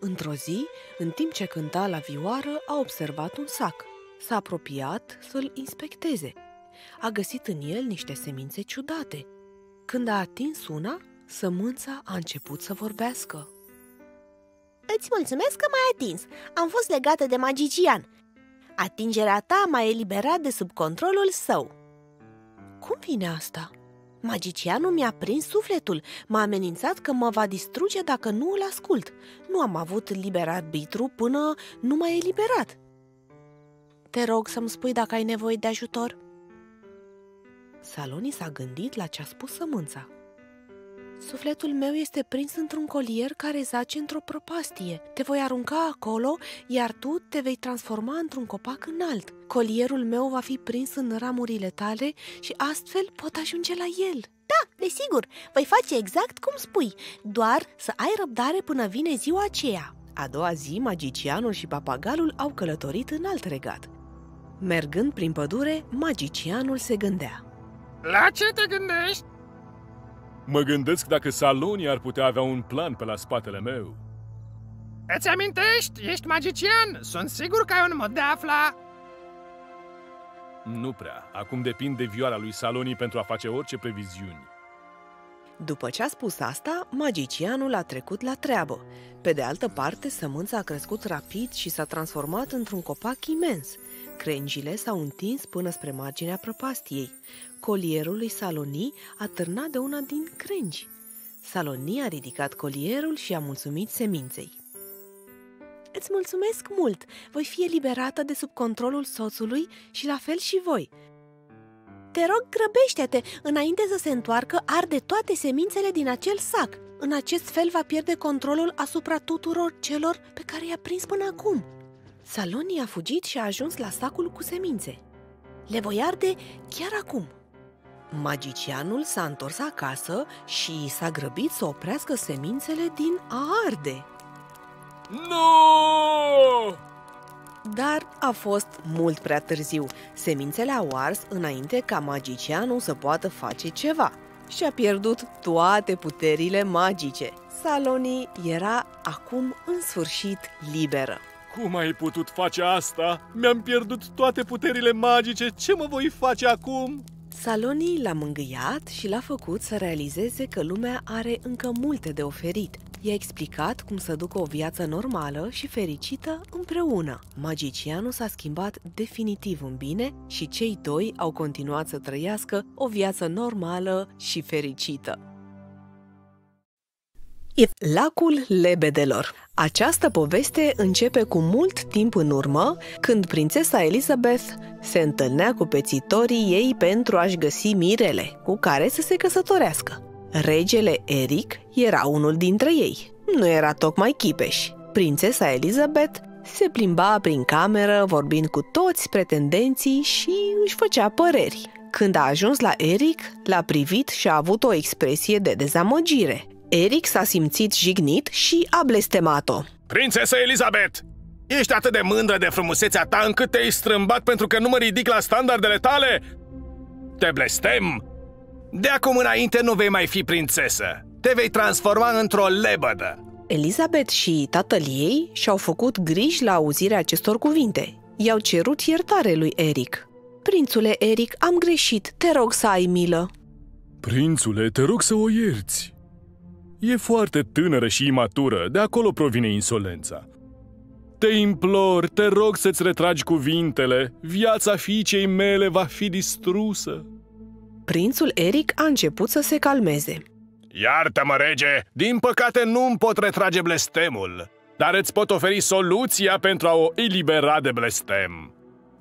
[SPEAKER 7] Într-o zi, în timp ce cânta la vioară, a observat un sac. S-a apropiat să-l inspecteze. A găsit în el niște semințe ciudate. Când a atins una, sămânța a început să vorbească.
[SPEAKER 14] Îți mulțumesc că m-ai atins. Am fost legată de magician. Atingerea ta m-a eliberat de sub controlul său.
[SPEAKER 7] Cum vine asta? Magicianul mi-a prins sufletul, m-a amenințat că mă va distruge dacă nu îl ascult. Nu am avut liber arbitru până nu m-a eliberat. Te rog să-mi spui dacă ai nevoie de ajutor. Saloni s-a gândit la ce a spus sămânța.
[SPEAKER 14] Sufletul meu este prins într-un colier care zace într-o propastie. Te voi arunca acolo, iar tu te vei transforma într-un copac înalt. Colierul meu va fi prins în ramurile tale și astfel pot ajunge la el.
[SPEAKER 15] Da, desigur, voi face exact cum spui, doar să ai răbdare până vine ziua aceea.
[SPEAKER 7] A doua zi, magicianul și papagalul au călătorit în alt regat. Mergând prin pădure, magicianul se gândea.
[SPEAKER 12] La ce te gândești?
[SPEAKER 5] Mă gândesc dacă Salonii ar putea avea un plan pe la spatele meu.
[SPEAKER 12] Îți amintești? Ești magician! Sunt sigur că ai un mod de a afla!
[SPEAKER 5] Nu prea. Acum depind de vioara lui Salonii pentru a face orice previziuni.
[SPEAKER 7] După ce a spus asta, magicianul a trecut la treabă. Pe de altă parte, sămânța a crescut rapid și s-a transformat într-un copac imens. Crengile s-au întins până spre marginea prăpastiei. Colierul lui Saloni a târnat de una din crengi. Saloni a ridicat colierul și a mulțumit seminței.
[SPEAKER 14] Îți mulțumesc mult! Voi fi eliberată de sub controlul soțului și la fel și voi.
[SPEAKER 15] Te rog, grăbește-te! Înainte să se întoarcă, arde toate semințele din acel sac.
[SPEAKER 14] În acest fel va pierde controlul asupra tuturor celor pe care i-a prins până acum. Saloni a fugit și a ajuns la sacul cu semințe. Le voi arde chiar acum. Magicianul s-a întors acasă și s-a grăbit să oprească semințele din a arde.
[SPEAKER 5] Nu!
[SPEAKER 7] Dar a fost mult prea târziu. Semințele au ars înainte ca magicianul să poată face ceva și a pierdut toate puterile magice. Saloni era acum în sfârșit liberă.
[SPEAKER 5] Cum ai putut face asta? Mi-am pierdut toate puterile magice. Ce mă voi face acum?
[SPEAKER 7] Saloni l-a mângâiat și l-a făcut să realizeze că lumea are încă multe de oferit. I-a explicat cum să ducă o viață normală și fericită împreună. Magicianul s-a schimbat definitiv în bine și cei doi au continuat să trăiască o viață normală și fericită. Lacul Lebedelor Această poveste începe cu mult timp în urmă, când prințesa Elizabeth se întâlnea cu pețitorii ei pentru a-și găsi mirele cu care să se căsătorească. Regele Eric era unul dintre ei. Nu era tocmai chipeș. Prințesa Elizabeth se plimba prin cameră vorbind cu toți pretendenții și își făcea păreri. Când a ajuns la Eric, l-a privit și a avut o expresie de dezamăgire. Eric s-a simțit jignit și a blestemat-o.
[SPEAKER 13] Prințesa Elizabeth! Ești atât de mândră de frumusețea ta încât te-ai strâmbat pentru că nu mă ridic la standardele tale? Te blestem! De acum înainte nu vei mai fi prințesă. Te vei transforma într-o lebădă.
[SPEAKER 7] Elizabeth și tatăl ei și-au făcut griji la auzirea acestor cuvinte. I-au cerut iertare lui Eric. Prințule Eric, am greșit, te rog să ai milă.
[SPEAKER 5] Prințule, te rog să o ierți. E foarte tânără și imatură, de acolo provine insolența. Te implor, te rog să-ți retragi cuvintele, viața fiicei mele va fi distrusă.
[SPEAKER 7] Prințul Eric a început să se calmeze.
[SPEAKER 13] Iartă-mă, rege, din păcate nu-mi pot retrage blestemul, dar îți pot oferi soluția pentru a o elibera de blestem.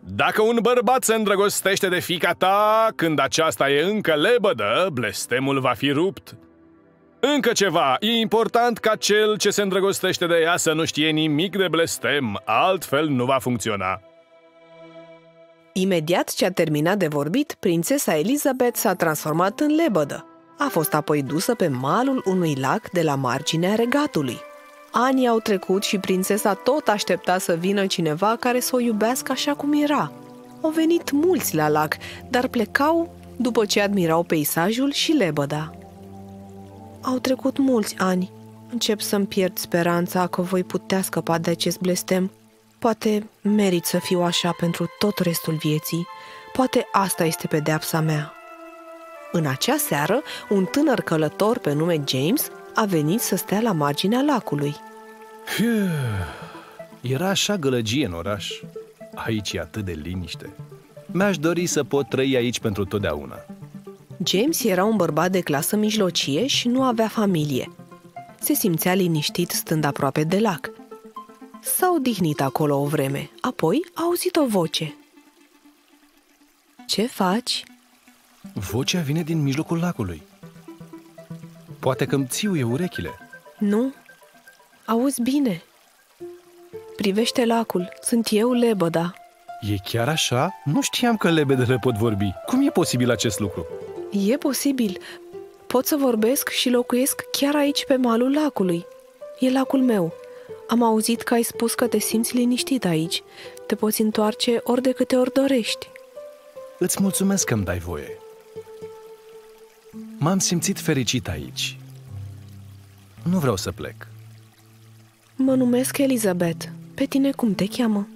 [SPEAKER 13] Dacă un bărbat se îndrăgostește de fica ta, când aceasta e încă lebădă, blestemul va fi rupt. Încă ceva, e important ca cel ce se îndrăgostește de ea să nu știe nimic de blestem, altfel nu va funcționa.
[SPEAKER 7] Imediat ce a terminat de vorbit, prințesa Elizabeth s-a transformat în lebădă. A fost apoi dusă pe malul unui lac de la marginea regatului. Anii au trecut și prințesa tot aștepta să vină cineva care să o iubească așa cum era. Au venit mulți la lac, dar plecau după ce admirau peisajul și lebăda. Au trecut mulți ani. Încep să-mi pierd speranța că voi putea scăpa de acest blestem. Poate merit să fiu așa pentru tot restul vieții. Poate asta este pedeapsa mea. În acea seară, un tânăr călător pe nume James a venit să stea la marginea lacului.
[SPEAKER 8] Era așa gălăgie în oraș. Aici e atât de liniște. Mi-aș dori să pot trăi aici pentru totdeauna.
[SPEAKER 7] James era un bărbat de clasă mijlocie și nu avea familie. Se simțea liniștit stând aproape de lac. S-a odihnit acolo o vreme, apoi a auzit o voce. Ce faci?"
[SPEAKER 8] Vocea vine din mijlocul lacului. Poate că îmi țiuie urechile.
[SPEAKER 7] Nu? Auzi bine. Privește lacul. Sunt eu, lebăda.
[SPEAKER 8] E chiar așa? Nu știam că lebedele pot vorbi. Cum e posibil acest lucru?
[SPEAKER 7] E posibil. Pot să vorbesc și locuiesc chiar aici pe malul lacului. E lacul meu. Am auzit că ai spus că te simți liniștit aici. Te poți întoarce ori de câte ori dorești.
[SPEAKER 8] Îți mulțumesc că îmi dai voie. M-am simțit fericit aici. Nu vreau să plec.
[SPEAKER 7] Mă numesc Elizabeth. Pe tine cum te cheamă?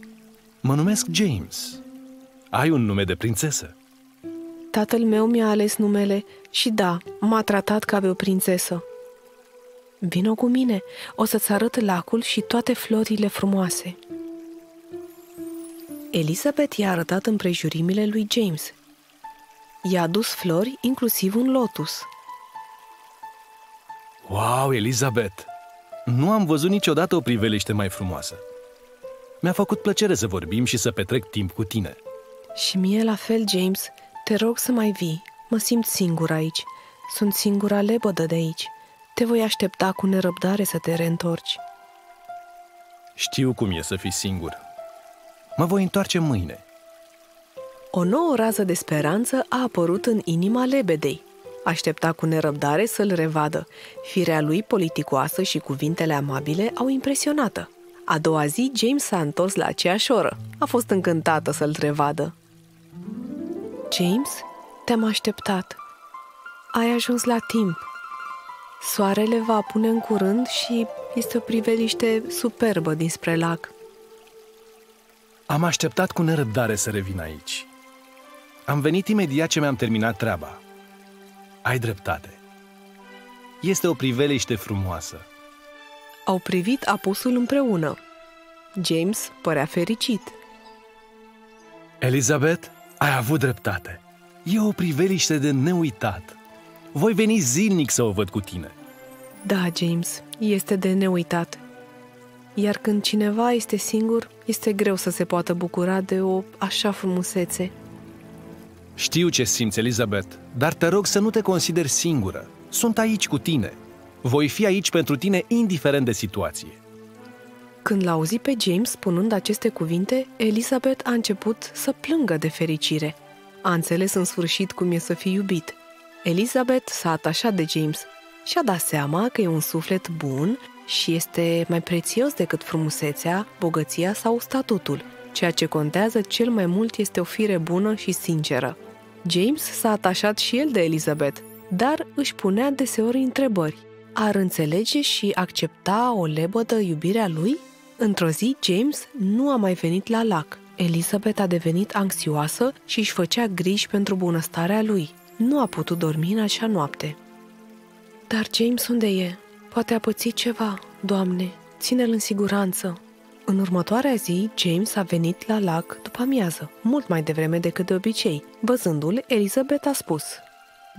[SPEAKER 8] Mă numesc James. Ai un nume de prințesă.
[SPEAKER 7] Tatăl meu mi-a ales numele și da, m-a tratat ca pe o prințesă. Vino cu mine, o să-ți arăt lacul și toate florile frumoase. Elizabeth i-a arătat împrejurimile lui James. I-a adus flori, inclusiv un lotus.
[SPEAKER 8] Wow, Elizabeth! Nu am văzut niciodată o priveliște mai frumoasă. Mi-a făcut plăcere să vorbim și să petrec timp cu tine.
[SPEAKER 7] Și mie la fel, James. Te rog să mai vii. Mă simt singur aici. Sunt singura lebădă de aici. Te voi aștepta cu nerăbdare să te reîntorci.
[SPEAKER 8] Știu cum e să fii singur. Mă voi întoarce mâine.
[SPEAKER 7] O nouă rază de speranță a apărut în inima lebedei. Aștepta cu nerăbdare să-l revadă. Firea lui politicoasă și cuvintele amabile au impresionată. A doua zi, James s-a întors la aceeași oră. A fost încântată să-l revadă. James, te-am așteptat. Ai ajuns la timp. Soarele va pune în curând și este o priveliște superbă dinspre lac.
[SPEAKER 8] Am așteptat cu nerăbdare să revin aici. Am venit imediat ce mi-am terminat treaba. Ai dreptate. Este o priveliște frumoasă.
[SPEAKER 7] Au privit apusul împreună. James părea fericit.
[SPEAKER 8] Elizabeth, ai avut dreptate. E o priveliște de neuitat. Voi veni zilnic să o văd cu tine.
[SPEAKER 7] Da, James, este de neuitat. Iar când cineva este singur, este greu să se poată bucura de o așa frumusețe.
[SPEAKER 8] Știu ce simți, Elizabeth, dar te rog să nu te consideri singură. Sunt aici cu tine. Voi fi aici pentru tine indiferent de situație.
[SPEAKER 7] Când l-a auzit pe James spunând aceste cuvinte, Elizabeth a început să plângă de fericire. A înțeles în sfârșit cum e să fii iubit. Elizabeth s-a atașat de James și a dat seama că e un suflet bun și este mai prețios decât frumusețea, bogăția sau statutul. Ceea ce contează cel mai mult este o fire bună și sinceră. James s-a atașat și el de Elizabeth, dar își punea deseori întrebări. Ar înțelege și accepta o lebădă iubirea lui? Într-o zi, James nu a mai venit la lac. Elizabeth a devenit anxioasă și își făcea griji pentru bunăstarea lui. Nu a putut dormi în acea noapte. Dar James unde e? Poate a pățit ceva, Doamne, ține-l în siguranță. În următoarea zi, James a venit la lac după amiază, mult mai devreme decât de obicei. Văzându-l, Elizabeth a spus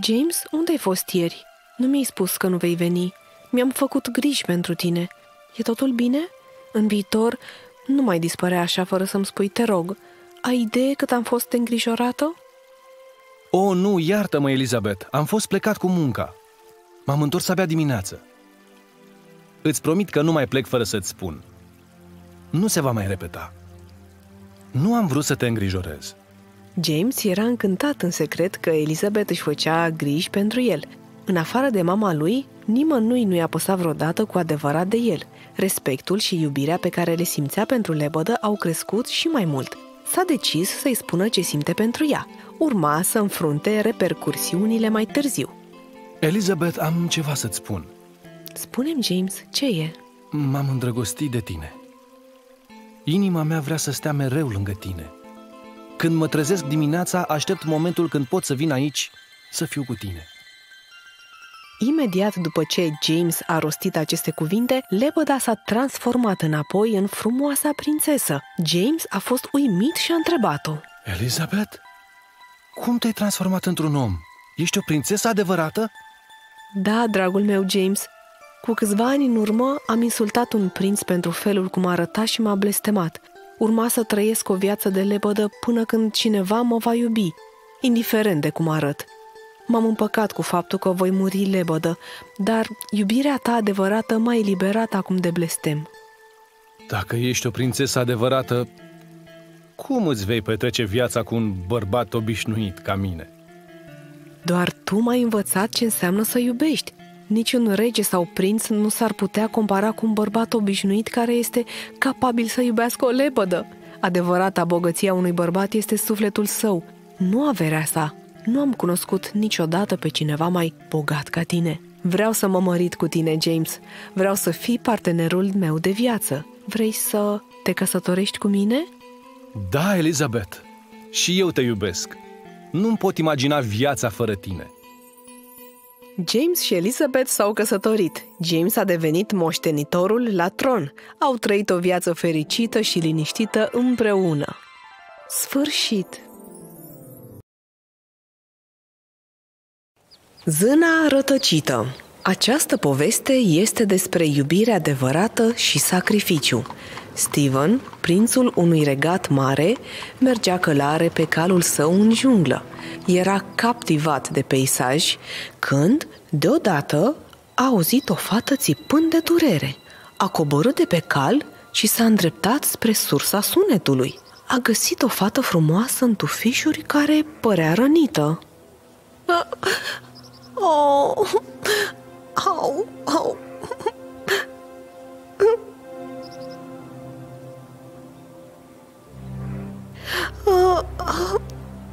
[SPEAKER 7] James, unde ai fost ieri? Nu mi-ai spus că nu vei veni. Mi-am făcut griji pentru tine. E totul bine? În viitor, nu mai dispărea așa fără să-mi spui, te rog. Ai idee cât am fost îngrijorată?
[SPEAKER 8] O, oh, nu, iartă-mă, Elizabeth. Am fost plecat cu munca. M-am întors abia dimineață. Îți promit că nu mai plec fără să-ți spun. Nu se va mai repeta. Nu am vrut să te îngrijorez.
[SPEAKER 7] James era încântat în secret că Elizabeth își făcea griji pentru el. În afară de mama lui, nimănui nu i-a păsat vreodată cu adevărat de el. Respectul și iubirea pe care le simțea pentru lebădă au crescut și mai mult. S-a decis să-i spună ce simte pentru ea. Urma să înfrunte repercursiunile mai târziu.
[SPEAKER 8] Elizabeth, am ceva să-ți spun.
[SPEAKER 7] Spune-mi, James, ce e?
[SPEAKER 8] M-am îndrăgostit de tine. Inima mea vrea să stea mereu lângă tine. Când mă trezesc dimineața, aștept momentul când pot să vin aici să fiu cu tine.
[SPEAKER 7] Imediat după ce James a rostit aceste cuvinte, lepăda s-a transformat înapoi în frumoasa prințesă. James a fost uimit și a întrebat-o.
[SPEAKER 8] Elizabeth? Cum te-ai transformat într-un om? Ești o prințesă adevărată?
[SPEAKER 7] Da, dragul meu James. Cu câțiva ani în urmă am insultat un prinț pentru felul cum arăta și m-a blestemat. Urma să trăiesc o viață de lepădă până când cineva mă va iubi, indiferent de cum arăt. M-am împăcat cu faptul că voi muri lebădă, dar iubirea ta adevărată m-a eliberat acum de blestem.
[SPEAKER 8] Dacă ești o prințesă adevărată, cum îți vei petrece viața cu un bărbat obișnuit ca mine?
[SPEAKER 7] Doar tu m-ai învățat ce înseamnă să iubești. Niciun rege sau prinț nu s-ar putea compara cu un bărbat obișnuit care este capabil să iubească o lepădă. Adevărata bogăția unui bărbat este sufletul său, nu averea sa. Nu am cunoscut niciodată pe cineva mai bogat ca tine. Vreau să mă mărit cu tine, James. Vreau să fii partenerul meu de viață. Vrei să te căsătorești cu mine?
[SPEAKER 8] Da, Elizabeth. Și eu te iubesc. Nu-mi pot imagina viața fără tine.
[SPEAKER 7] James și Elizabeth s-au căsătorit. James a devenit moștenitorul la tron. Au trăit o viață fericită și liniștită împreună. Sfârșit! Zâna rătăcită Această poveste este despre iubire adevărată și sacrificiu. Steven, prințul unui regat mare, mergea călare pe calul său în junglă. Era captivat de peisaj când, deodată, a auzit o fată țipând de durere. A coborât de pe cal și s-a îndreptat spre sursa sunetului. A găsit o fată frumoasă în tufișuri care părea rănită. Oh, au, au. Uh, uh,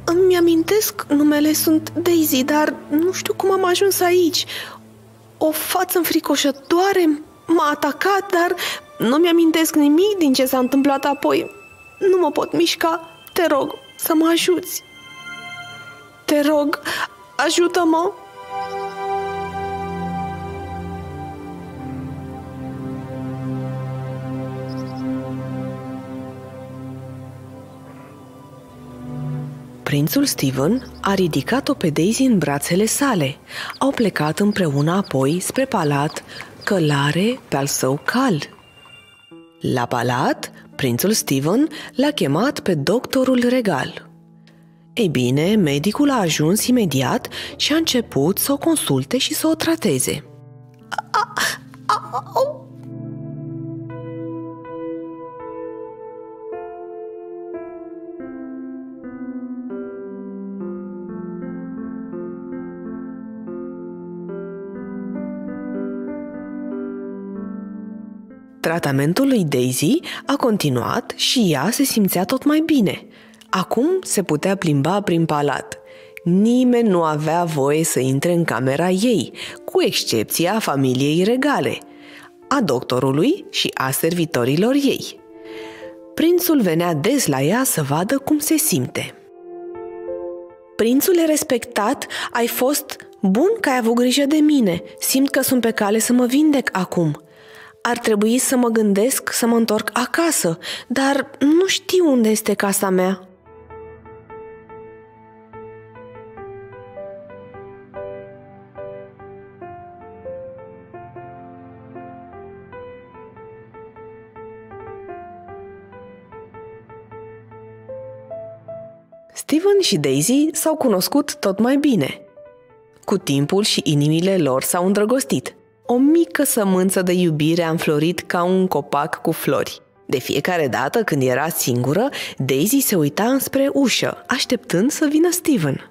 [SPEAKER 7] îmi amintesc numele sunt Daisy, dar nu știu cum am ajuns aici. O față înfricoșătoare m-a atacat, dar nu mi-amintesc nimic din ce s-a întâmplat apoi. Nu mă pot mișca. Te rog să mă ajuți. Te rog, ajută-mă. Prințul Steven a ridicat-o pe Daisy în brațele sale. Au plecat împreună apoi spre palat, călare pe al său cal. La palat, prințul Steven l-a chemat pe doctorul regal. Ei bine, medicul a ajuns imediat și a început să o consulte și să o trateze. A, a, a, Tratamentul lui Daisy a continuat și ea se simțea tot mai bine. Acum se putea plimba prin palat. Nimeni nu avea voie să intre în camera ei, cu excepția familiei regale, a doctorului și a servitorilor ei. Prințul venea des la ea să vadă cum se simte. Prințule respectat, ai fost bun că ai avut grijă de mine. Simt că sunt pe cale să mă vindec acum ar trebui să mă gândesc să mă întorc acasă, dar nu știu unde este casa mea. Steven și Daisy s-au cunoscut tot mai bine. Cu timpul și inimile lor s-au îndrăgostit o mică sămânță de iubire a înflorit ca un copac cu flori. De fiecare dată când era singură, Daisy se uita înspre ușă, așteptând să vină Steven.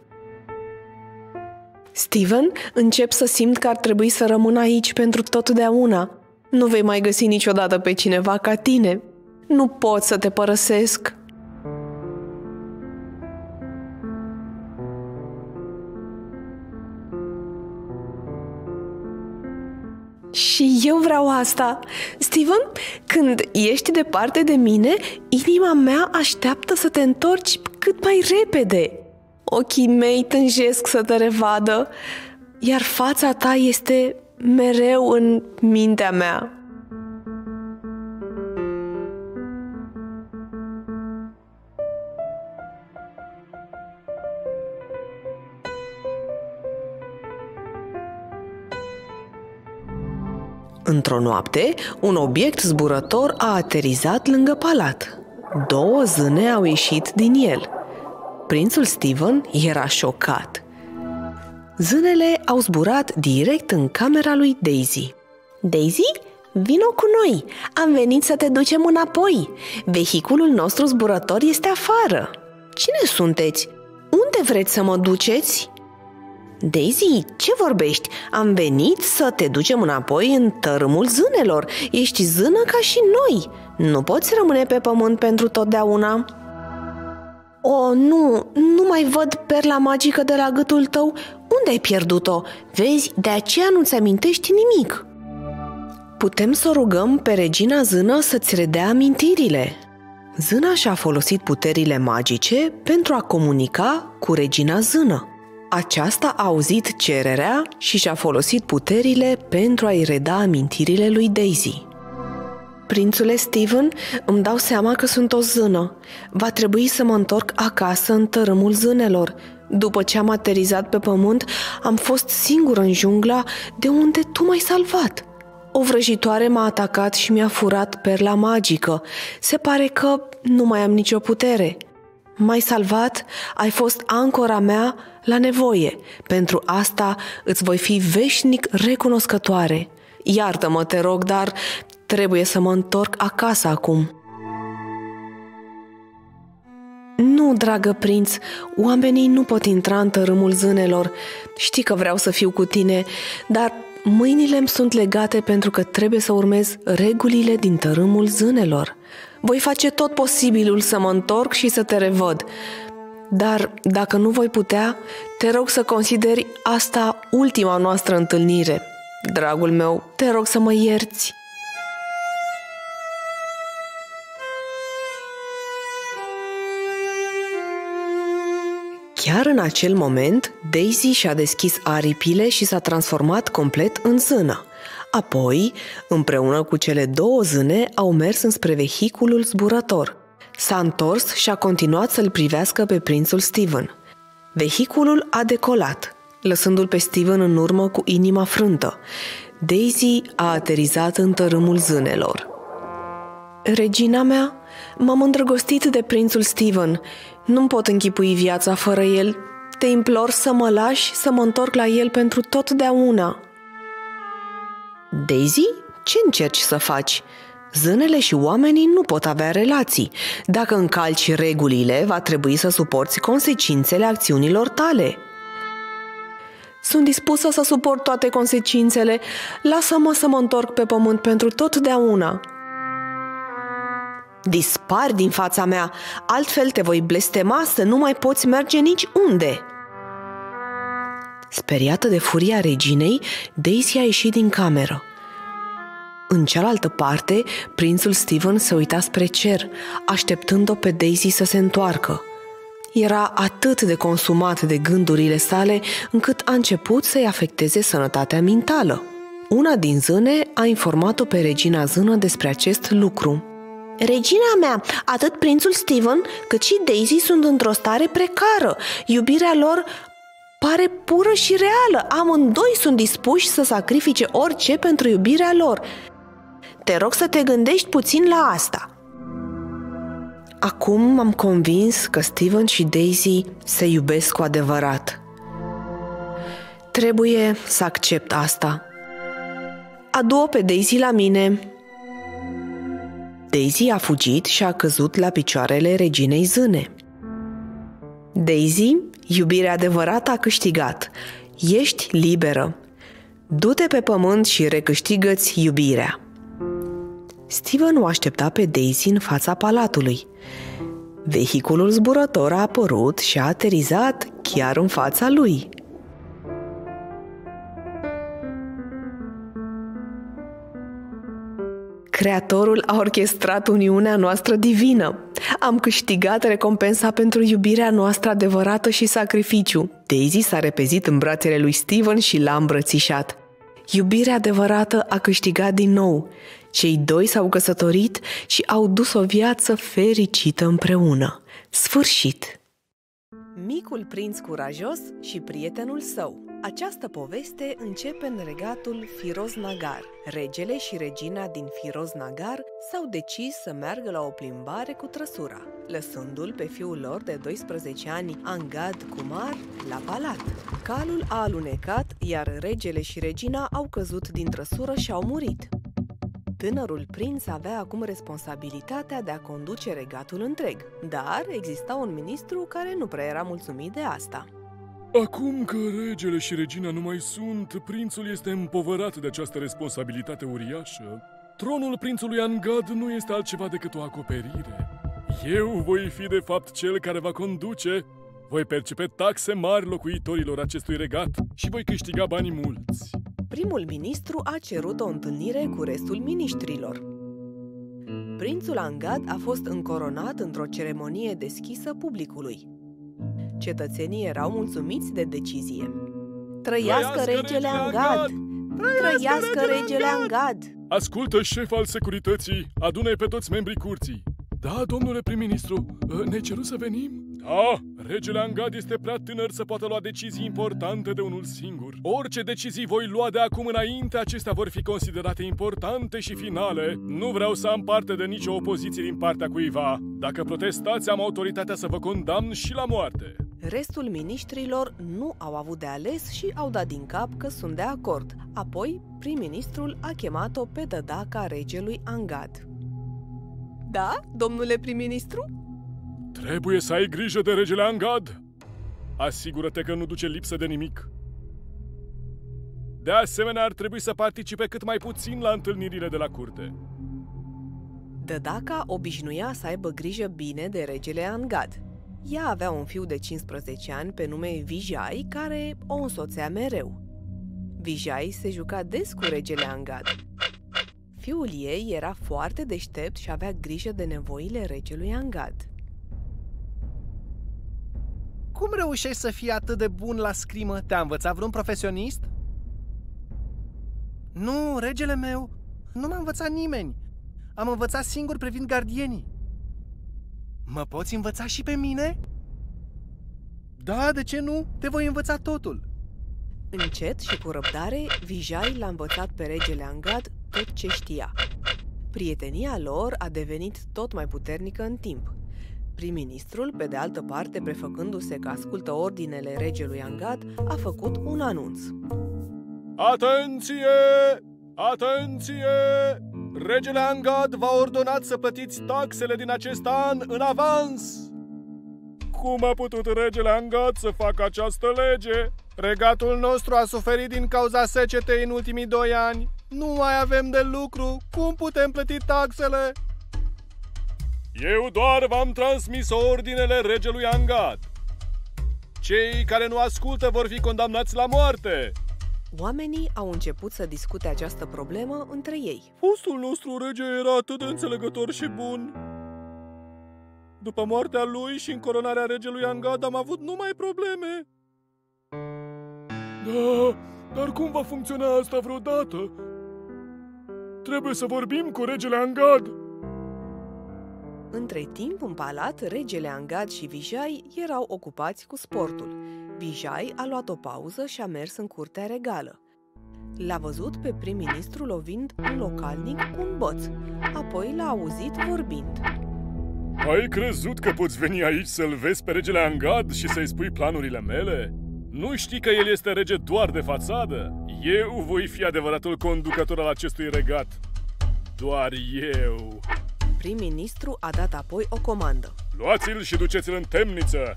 [SPEAKER 7] Steven, încep să simt că ar trebui să rămân aici pentru totdeauna. Nu vei mai găsi niciodată pe cineva ca tine. Nu pot să te părăsesc. Și eu vreau asta. Steven, când ești departe de mine, inima mea așteaptă să te întorci cât mai repede. Ochii mei tânjesc să te revadă, iar fața ta este mereu în mintea mea. Într-o noapte, un obiect zburător a aterizat lângă palat. Două zâne au ieșit din el. Prințul Steven era șocat.
[SPEAKER 14] Zânele au zburat direct în camera lui Daisy.
[SPEAKER 15] Daisy, vino cu noi! Am venit să te ducem înapoi! Vehiculul nostru zburător este afară!
[SPEAKER 14] Cine sunteți? Unde vreți să mă duceți?
[SPEAKER 15] Daisy, ce vorbești? Am venit să te ducem înapoi în tărâmul zânelor. Ești zână ca și noi. Nu poți rămâne pe pământ pentru totdeauna.
[SPEAKER 14] O, nu, nu mai văd perla magică de la gâtul tău. Unde ai pierdut-o? Vezi, de aceea nu-ți amintești nimic.
[SPEAKER 7] Putem să o rugăm pe regina zână să-ți redea amintirile. Zâna și-a folosit puterile magice pentru a comunica cu regina zână. Aceasta a auzit cererea și și-a folosit puterile pentru a-i reda amintirile lui Daisy. Prințule Steven, îmi dau seama că sunt o zână. Va trebui să mă întorc acasă în tărâmul zânelor. După ce am aterizat pe pământ, am fost singur în jungla de unde tu m-ai salvat. O vrăjitoare m-a atacat și mi-a furat perla magică. Se pare că nu mai am nicio putere. M-ai salvat, ai fost ancora mea la nevoie. Pentru asta îți voi fi veșnic recunoscătoare. Iartă-mă, te rog, dar trebuie să mă întorc acasă acum. Nu, dragă prinț, oamenii nu pot intra în tărâmul zânelor. Știi că vreau să fiu cu tine, dar mâinile îmi sunt legate pentru că trebuie să urmez regulile din tărâmul zânelor. Voi face tot posibilul să mă întorc și să te revăd. Dar dacă nu voi putea, te rog să consideri asta ultima noastră întâlnire. Dragul meu, te rog să mă ierți. Chiar în acel moment, Daisy și-a deschis aripile și s-a transformat complet în zână. Apoi, împreună cu cele două zâne, au mers înspre vehiculul zburător. S-a întors și a continuat să-l privească pe prințul Steven. Vehiculul a decolat, lăsându-l pe Steven în urmă cu inima frântă. Daisy a aterizat în tărâmul zânelor. Regina mea, m-am îndrăgostit de prințul Steven. Nu-mi pot închipui viața fără el. Te implor să mă lași să mă întorc la el pentru totdeauna. Daisy, ce încerci să faci? Zânele și oamenii nu pot avea relații. Dacă încalci regulile, va trebui să suporți consecințele acțiunilor tale. Sunt dispusă să suport toate consecințele. Lasă-mă să mă întorc pe pământ pentru totdeauna. Dispar din fața mea, altfel te voi blestema să nu mai poți merge nici unde. Speriată de furia reginei, Daisy a ieșit din cameră. În cealaltă parte, prințul Steven se uita spre cer, așteptând-o pe Daisy să se întoarcă. Era atât de consumat de gândurile sale încât a început să-i afecteze sănătatea mentală. Una din zâne a informat-o pe regina zână despre acest lucru.
[SPEAKER 15] Regina mea, atât prințul Steven cât și Daisy sunt într-o stare precară. Iubirea lor pare pură și reală. Amândoi sunt dispuși să sacrifice orice pentru iubirea lor. Te rog să te gândești puțin la asta.
[SPEAKER 7] Acum m-am convins că Steven și Daisy se iubesc cu adevărat. Trebuie să accept asta. Adu-o pe Daisy la mine. Daisy a fugit și a căzut la picioarele reginei zâne. Daisy, iubirea adevărată a câștigat. Ești liberă. Du-te pe pământ și recâștigă-ți iubirea. Steven o aștepta pe Daisy în fața palatului. Vehiculul zburător a apărut și a aterizat chiar în fața lui. Creatorul a orchestrat uniunea noastră divină. Am câștigat recompensa pentru iubirea noastră adevărată și sacrificiu. Daisy s-a repezit în brațele lui Steven și l-a îmbrățișat. Iubirea adevărată a câștigat din nou. Cei doi s-au căsătorit și au dus o viață fericită împreună. Sfârșit! Micul prinț curajos și prietenul său această poveste începe în regatul Firoz Nagar. Regele și regina din Firoz Nagar s-au decis să meargă la o plimbare cu trăsura. lăsându-l pe fiul lor de 12 ani, Angad Kumar, la palat. Calul a alunecat, iar regele și regina au căzut din trăsură și au murit. Tânărul prinț avea acum responsabilitatea de a conduce regatul întreg, dar exista un ministru care nu prea era mulțumit de asta.
[SPEAKER 9] Acum că regele și regina nu mai sunt, prințul este împovărat de această responsabilitate uriașă. Tronul prințului Angad nu este altceva decât o acoperire. Eu voi fi de fapt cel care va conduce, voi percepe taxe mari locuitorilor acestui regat și voi câștiga bani mulți.
[SPEAKER 7] Primul ministru a cerut o întâlnire cu restul ministrilor. Prințul Angad a fost încoronat într-o ceremonie deschisă publicului. Cetățenii erau mulțumiți de decizie. Trăiască regele Angad! Trăiască regele Angad!
[SPEAKER 9] Ascultă, șef al securității, adună pe toți membrii curții. Da, domnule prim-ministru, ne ceru să venim? Da, regele Angad este prea tânăr să poată lua decizii importante de unul singur. Orice decizii voi lua de acum înainte, acestea vor fi considerate importante și finale. Nu vreau să am parte de nicio opoziție din partea cuiva. Dacă protestați, am autoritatea să vă condamn și la moarte.
[SPEAKER 7] Restul miniștrilor nu au avut de ales și au dat din cap că sunt de acord. Apoi, prim-ministrul a chemat-o pe dădaca regelui Angad. Da, domnule prim-ministru?
[SPEAKER 9] Trebuie să ai grijă de regele Angad. Asigură-te că nu duce lipsă de nimic. De asemenea, ar trebui să participe cât mai puțin la întâlnirile de la curte.
[SPEAKER 7] Dădaca obișnuia să aibă grijă bine de regele Angad. Ea avea un fiu de 15 ani pe nume Vijay, care o însoțea mereu. Vijay se juca des cu regele Angad. Fiul ei era foarte deștept și avea grijă de nevoile regelui Angad.
[SPEAKER 8] Cum reușești să fii atât de bun la scrimă? Te-a învățat vreun profesionist? Nu, regele meu, nu m-a învățat nimeni. Am învățat singur privind gardienii. Mă poți învăța și pe mine? Da, de ce nu? Te voi învăța totul.
[SPEAKER 7] Încet și cu răbdare, Vijay l-a învățat pe regele Angad tot ce știa. Prietenia lor a devenit tot mai puternică în timp. Prim-ministrul, pe de altă parte, prefăcându-se că ascultă ordinele regelui Angad, a făcut un anunț.
[SPEAKER 5] Atenție! Atenție! Regele Angad v-a ordonat să plătiți taxele din acest an în avans! Cum a putut regele Angad să facă această lege?
[SPEAKER 8] Regatul nostru a suferit din cauza secetei în ultimii doi ani. Nu mai avem de lucru. Cum putem plăti taxele?
[SPEAKER 5] Eu doar v-am transmis ordinele regelui Angad. Cei care nu ascultă vor fi condamnați la moarte.
[SPEAKER 7] Oamenii au început să discute această problemă între ei.
[SPEAKER 5] Fostul nostru rege era atât de înțelegător și bun. După moartea lui și încoronarea regelui Angad am avut numai probleme.
[SPEAKER 9] Da, dar cum va funcționa asta vreodată? Trebuie să vorbim cu regele Angad.
[SPEAKER 7] Între timp, în palat, regele Angad și Vijay erau ocupați cu sportul. Vijay a luat o pauză și a mers în curtea regală. L-a văzut pe prim-ministru lovind un localnic cu un boț, apoi l-a auzit vorbind.
[SPEAKER 5] Ai crezut că poți veni aici să-l vezi pe regele Angad și să-i spui planurile mele? Nu știi că el este rege doar de fațadă? Eu voi fi adevăratul conducător al acestui regat. Doar eu.
[SPEAKER 7] Prim-ministru a dat apoi o comandă.
[SPEAKER 5] Luați-l și duceți-l în temniță!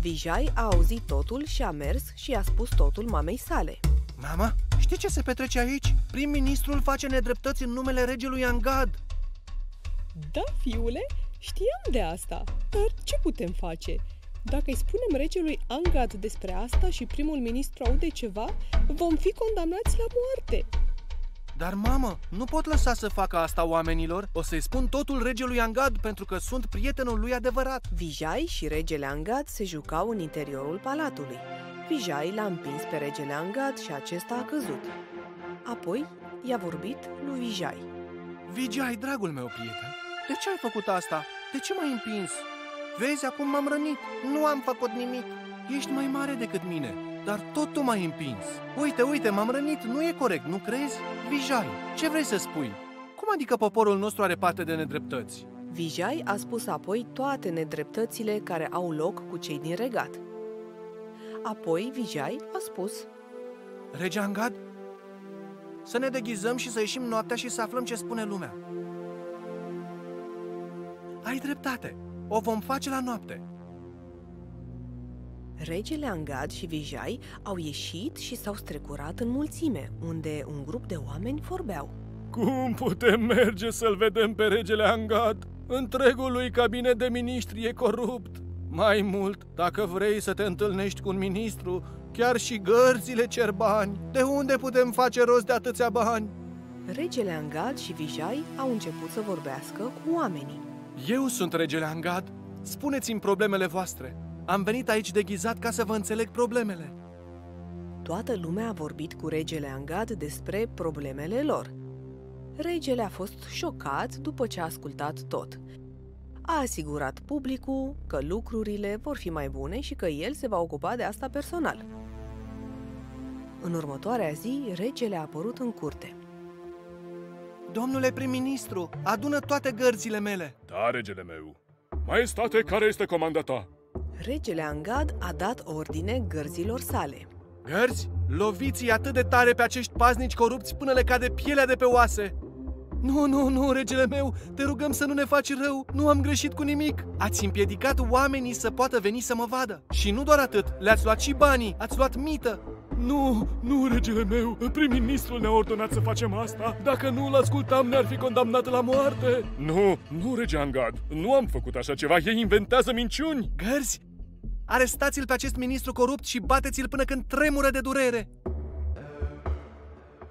[SPEAKER 7] Vijay a auzit totul și a mers și a spus totul mamei sale.
[SPEAKER 8] Mama, știi ce se petrece aici? Prim-ministrul face nedreptăți în numele regelui Angad.
[SPEAKER 16] Da, fiule, știam de asta. Dar ce putem face? Dacă îi spunem regelui Angad despre asta și primul ministru aude ceva, vom fi condamnați la moarte.
[SPEAKER 8] Dar, mamă, nu pot lăsa să facă asta oamenilor. O să-i spun totul regelui Angad pentru că sunt prietenul lui adevărat.
[SPEAKER 7] Vijay și regele Angad se jucau în interiorul palatului. Vijay l-a împins pe regele Angad și acesta a căzut. Apoi i-a vorbit lui Vijay.
[SPEAKER 8] Vijay, dragul meu prieten, de ce ai făcut asta? De ce m-ai împins? Vezi, acum m-am rănit. Nu am făcut nimic. Ești mai mare decât mine, dar tot tu m-ai împins. Uite, uite, m-am rănit. Nu e corect, nu crezi? Vijay, ce vrei să spui? Cum adică poporul nostru are parte de nedreptăți?
[SPEAKER 7] Vijay a spus apoi toate nedreptățile care au loc cu cei din regat. Apoi Vijay a spus
[SPEAKER 17] Rege Angad, să ne deghizăm și să ieșim noaptea și să aflăm ce spune lumea. Ai dreptate, o vom face la noapte.
[SPEAKER 7] Regele Angad și Vijay au ieșit și s-au strecurat în mulțime, unde un grup de oameni vorbeau.
[SPEAKER 5] Cum putem merge să-l vedem pe regele Angad? Întregul lui cabinet de miniștri e corupt. Mai mult, dacă vrei să te întâlnești cu un ministru, chiar și gărzile cer bani. De unde putem face rost de atâția bani?
[SPEAKER 7] Regele Angad și Vijay au început să vorbească cu oamenii.
[SPEAKER 8] Eu sunt regele Angad. Spuneți-mi problemele voastre. Am venit aici deghizat ca să vă înțeleg problemele.
[SPEAKER 7] Toată lumea a vorbit cu regele Angad despre problemele lor. Regele a fost șocat după ce a ascultat tot. A asigurat publicul că lucrurile vor fi mai bune și că el se va ocupa de asta personal. În următoarea zi, regele a apărut în curte.
[SPEAKER 17] Domnule prim-ministru, adună toate gărzile mele.
[SPEAKER 5] Da, regele meu. Maestate, care este comanda ta?
[SPEAKER 7] Regele Angad a dat ordine gărzilor sale.
[SPEAKER 8] Gărzi, loviți atât de tare pe acești paznici corupți până le cade pielea de pe oase. Nu, nu, nu, regele meu, te rugăm să nu ne faci rău, nu am greșit cu nimic. Ați împiedicat oamenii să poată veni să mă vadă. Și nu doar atât, le-ați luat și banii, ați luat mită.
[SPEAKER 5] Nu, nu, regele meu, prim-ministrul ne-a ordonat să facem asta. Dacă nu îl ascultam, ne-ar fi condamnat la moarte. Nu, nu, rege Angad, nu am făcut așa ceva, ei inventează minciuni.
[SPEAKER 17] Gărzi, arestați-l pe acest ministru corupt și bateți-l până când tremură de durere.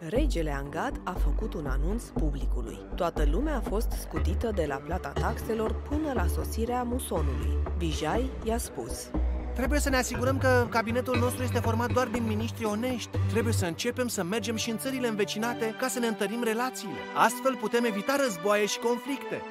[SPEAKER 7] Regele Angad a făcut un anunț publicului. Toată lumea a fost scutită de la plata taxelor până la sosirea musonului. Vijay i-a spus
[SPEAKER 17] Trebuie să ne asigurăm că cabinetul nostru este format doar din miniștri onești. Trebuie să începem să mergem și în țările învecinate ca să ne întărim relațiile. Astfel putem evita războaie și conflicte.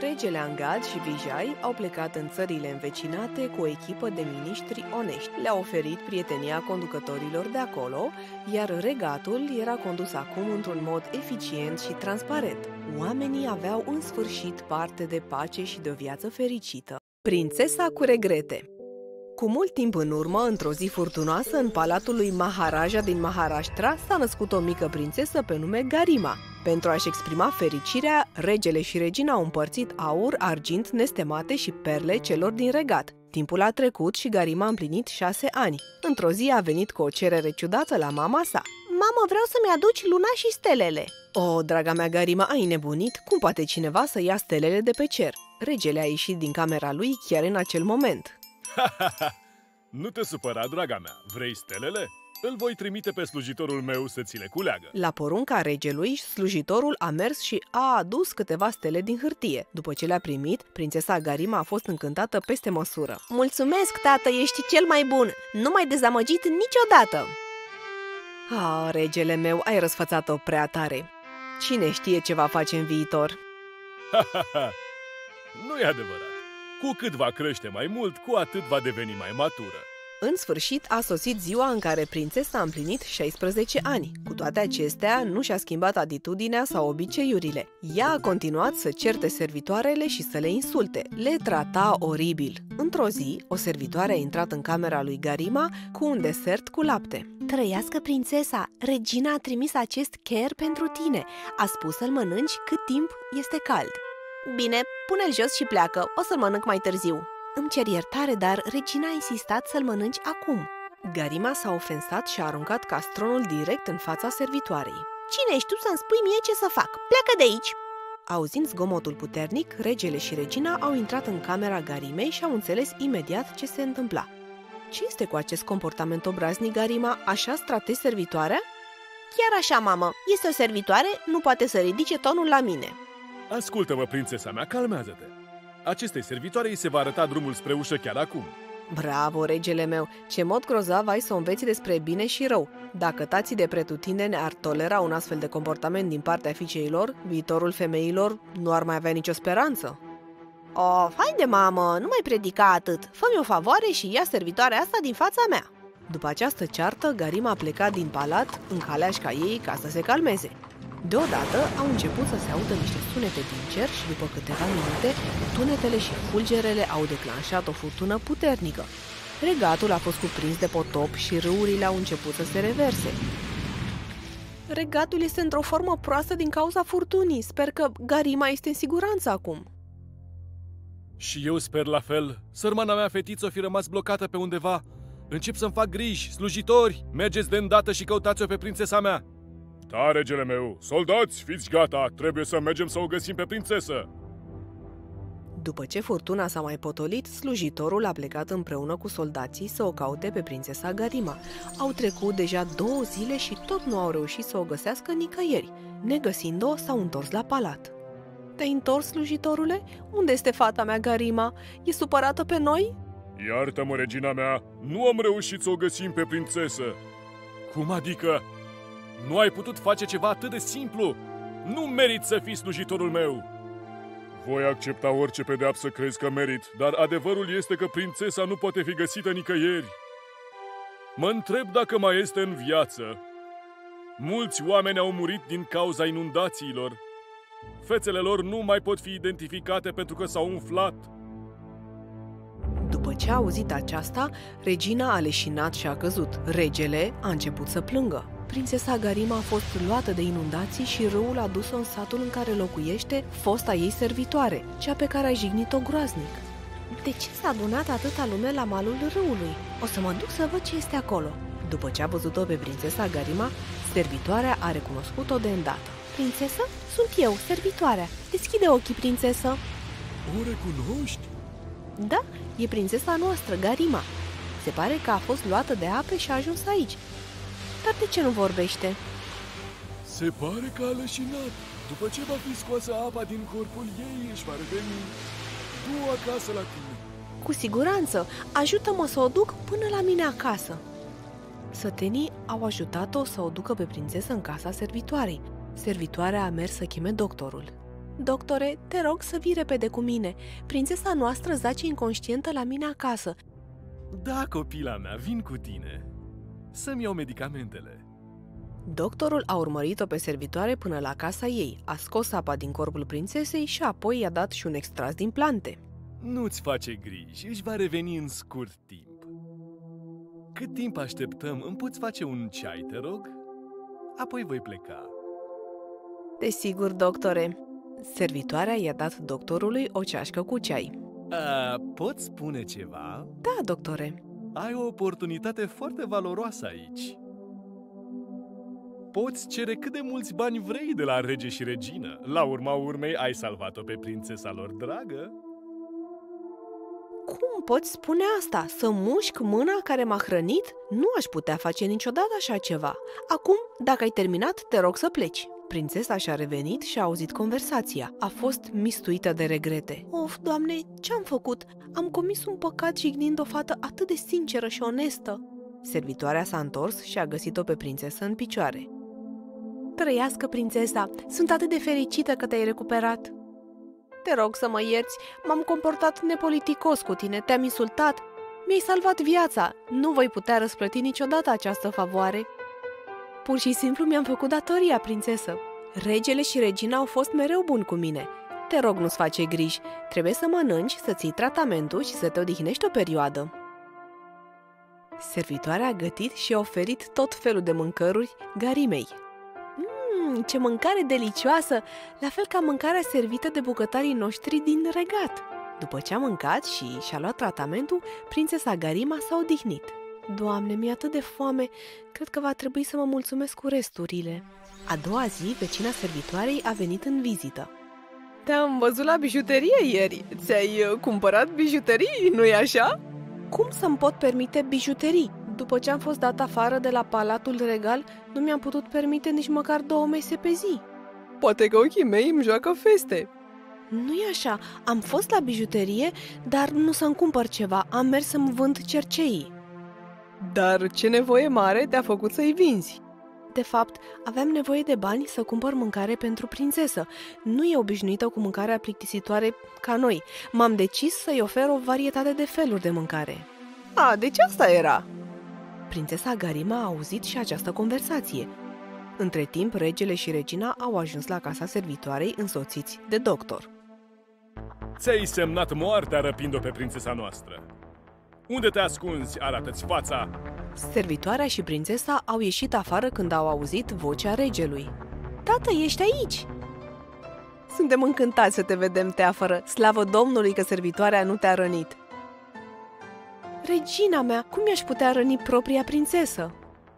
[SPEAKER 7] Regele Angad și Vijay au plecat în țările învecinate cu o echipă de miniștri onești. Le-a oferit prietenia conducătorilor de acolo, iar regatul era condus acum într-un mod eficient și transparent. Oamenii aveau în sfârșit parte de pace și de o viață fericită. Prințesa cu regrete cu mult timp în urmă, într-o zi furtunoasă, în palatul lui Maharaja din Maharashtra s-a născut o mică prințesă pe nume Garima. Pentru a-și exprima fericirea, regele și regina au împărțit aur, argint, nestemate și perle celor din regat. Timpul a trecut și Garima a împlinit șase ani. Într-o zi a venit cu o cerere ciudată la mama sa.
[SPEAKER 15] Mamă, vreau să-mi aduci luna și stelele.
[SPEAKER 7] O, draga mea Garima, ai nebunit? Cum poate cineva să ia stelele de pe cer? Regele a ieșit din camera lui chiar în acel moment.
[SPEAKER 5] nu te supăra, draga mea. Vrei stelele? Îl voi trimite pe slujitorul meu să ți le culeagă.
[SPEAKER 7] La porunca regelui, slujitorul a mers și a adus câteva stele din hârtie. După ce le-a primit, prințesa Garima a fost încântată peste măsură.
[SPEAKER 15] Mulțumesc, tată, ești cel mai bun! Nu m-ai dezamăgit niciodată!
[SPEAKER 7] Ah, regele meu, ai răsfățat-o prea tare. Cine știe ce va face în viitor?
[SPEAKER 5] nu e adevărat. Cu cât va crește mai mult, cu atât va deveni mai matură.
[SPEAKER 7] În sfârșit a sosit ziua în care prințesa a împlinit 16 ani. Cu toate acestea, nu și-a schimbat atitudinea sau obiceiurile. Ea a continuat să certe servitoarele și să le insulte. Le trata oribil. Într-o zi, o servitoare a intrat în camera lui Garima cu un desert cu lapte.
[SPEAKER 15] Trăiască prințesa! Regina a trimis acest cher pentru tine. A spus să-l mănânci cât timp este cald. Bine, pune-l jos și pleacă, o să-l mănânc mai târziu. Îmi cer iertare, dar regina a insistat să-l mănânci acum.
[SPEAKER 7] Garima s-a ofensat și a aruncat castronul direct în fața servitoarei.
[SPEAKER 15] Cine ești tu să-mi spui mie ce să fac? Pleacă de aici!
[SPEAKER 7] Auzind zgomotul puternic, regele și regina au intrat în camera Garimei și au înțeles imediat ce se întâmpla. Ce este cu acest comportament obraznic, Garima? Așa stratezi servitoarea?
[SPEAKER 15] Chiar așa, mamă. Este o servitoare, nu poate să ridice tonul la mine.
[SPEAKER 5] Ascultă-mă, prințesa mea, calmează-te. Acestei servitoare îi se va arăta drumul spre ușă chiar acum.
[SPEAKER 7] Bravo, regele meu! Ce mod grozav ai să o înveți despre bine și rău. Dacă tații de pretutindeni ar tolera un astfel de comportament din partea fiicei lor, viitorul femeilor nu ar mai avea nicio speranță.
[SPEAKER 15] Oh, haide, mamă, nu mai predica atât. Fă-mi o favoare și ia servitoarea asta din fața mea.
[SPEAKER 7] După această ceartă, Garima a plecat din palat în caleașca ei ca să se calmeze. Deodată au început să se audă niște sunete din cer și după câteva minute, tunetele și fulgerele au declanșat o furtună puternică. Regatul a fost cuprins de potop și râurile au început să se reverse. Regatul este într-o formă proastă din cauza furtunii. Sper că Garima este în siguranță acum.
[SPEAKER 8] Și eu sper la fel. Sărmana mea fetiță o fi rămas blocată pe undeva. Încep să-mi fac griji, slujitori, mergeți de îndată și căutați-o pe prințesa mea.
[SPEAKER 5] Da, regele meu, soldați, fiți gata, trebuie să mergem să o găsim pe prințesă.
[SPEAKER 7] După ce furtuna s-a mai potolit, slujitorul a plecat împreună cu soldații să o caute pe prințesa Garima. Au trecut deja două zile și tot nu au reușit să o găsească nicăieri. Negăsind-o, s-au întors la palat. Te-ai întors, slujitorule? Unde este fata mea, Garima? E supărată pe noi?
[SPEAKER 5] Iartă-mă, regina mea, nu am reușit să o găsim pe prințesă.
[SPEAKER 8] Cum adică? Nu ai putut face ceva atât de simplu? Nu merit să fii slujitorul meu!
[SPEAKER 5] Voi accepta orice pedeapsă crezi că merit, dar adevărul este că prințesa nu poate fi găsită nicăieri. Mă întreb dacă mai este în viață. Mulți oameni au murit din cauza inundațiilor. Fețele lor nu mai pot fi identificate pentru că s-au umflat.
[SPEAKER 7] După ce a auzit aceasta, regina a leșinat și a căzut. Regele a început să plângă. Prințesa Garima a fost luată de inundații și râul a dus-o în satul în care locuiește fosta ei servitoare, cea pe care a jignit-o groaznic. De ce s-a adunat atâta lume la malul râului? O să mă duc să văd ce este acolo. După ce a văzut-o pe prințesa Garima, servitoarea a recunoscut-o de îndată. Prințesă? Sunt eu, servitoarea. Deschide ochii, prințesă.
[SPEAKER 9] O recunoști?
[SPEAKER 7] Da, e prințesa noastră, Garima. Se pare că a fost luată de ape și a ajuns aici. Dar de ce nu vorbește?
[SPEAKER 9] Se pare că a leșinat. După ce va fi scoasă apa din corpul ei, își va reveni. Du acasă la tine.
[SPEAKER 7] Cu siguranță. Ajută-mă să o duc până la mine acasă. Sătenii au ajutat-o să o ducă pe prințesă în casa servitoarei. Servitoarea a mers să cheme doctorul. Doctore, te rog să vii repede cu mine. Prințesa noastră zace inconștientă la mine acasă.
[SPEAKER 8] Da, copila mea, vin cu tine. Să-mi iau medicamentele.
[SPEAKER 7] Doctorul a urmărit-o pe servitoare până la casa ei, a scos apa din corpul prințesei și apoi i-a dat și un extras din plante.
[SPEAKER 8] Nu-ți face griji, își va reveni în scurt timp. Cât timp așteptăm, îmi poți face un ceai, te rog? Apoi voi pleca.
[SPEAKER 7] Desigur, doctore. Servitoarea i-a dat doctorului o ceașcă cu ceai.
[SPEAKER 8] A, pot spune ceva?
[SPEAKER 7] Da, doctore.
[SPEAKER 8] Ai o oportunitate foarte valoroasă aici. Poți cere cât de mulți bani vrei de la rege și regină. La urma urmei ai salvat-o pe prințesa lor dragă.
[SPEAKER 7] Cum poți spune asta? Să mușc mâna care m-a hrănit? Nu aș putea face niciodată așa ceva. Acum, dacă ai terminat, te rog să pleci. Prințesa și-a revenit și a auzit conversația. A fost mistuită de regrete. Of, doamne, ce-am făcut? Am comis un păcat jignind o fată atât de sinceră și onestă. Servitoarea s-a întors și a găsit-o pe prințesă în picioare. Trăiască, prințesa! Sunt atât de fericită că te-ai recuperat! Te rog să mă ierți, m-am comportat nepoliticos cu tine, te-am insultat, mi-ai salvat viața, nu voi putea răsplăti niciodată această favoare. Pur și simplu mi-am făcut datoria, prințesă. Regele și regina au fost mereu buni cu mine. Te rog, nu-ți face griji. Trebuie să mănânci, să ții tratamentul și să te odihnești o perioadă. Servitoarea a gătit și a oferit tot felul de mâncăruri garimei. Mmm, ce mâncare delicioasă! La fel ca mâncarea servită de bucătarii noștri din regat. După ce a mâncat și și-a luat tratamentul, prințesa Garima s-a odihnit. Doamne, mi-e atât de foame, cred că va trebui să mă mulțumesc cu resturile. A doua zi, vecina servitoarei a venit în vizită. Te-am văzut la bijuterie ieri. Ți-ai uh, cumpărat bijuterii, nu-i așa? Cum să-mi pot permite bijuterii? După ce am fost dat afară de la Palatul Regal, nu mi-am putut permite nici măcar două mese pe zi. Poate că ochii mei îmi joacă feste. nu e așa. Am fost la bijuterie, dar nu să-mi cumpăr ceva. Am mers să-mi vând cerceii. Dar ce nevoie mare te-a făcut să-i vinzi? De fapt, aveam nevoie de bani să cumpăr mâncare pentru prințesă. Nu e obișnuită cu mâncarea plictisitoare ca noi. M-am decis să-i ofer o varietate de feluri de mâncare. A, deci asta era! Prințesa Garima a auzit și această conversație. Între timp, regele și regina au ajuns la casa servitoarei însoțiți de doctor.
[SPEAKER 5] Ți-ai semnat moartea răpind-o pe prințesa noastră. Unde te ascunzi? Arată-ți fața!
[SPEAKER 7] Servitoarea și prințesa au ieșit afară când au auzit vocea regelui. Tată, ești aici! Suntem încântați să te vedem, teafără. Slavă Domnului că servitoarea nu te-a rănit. Regina mea, cum i-aș putea răni propria prințesă?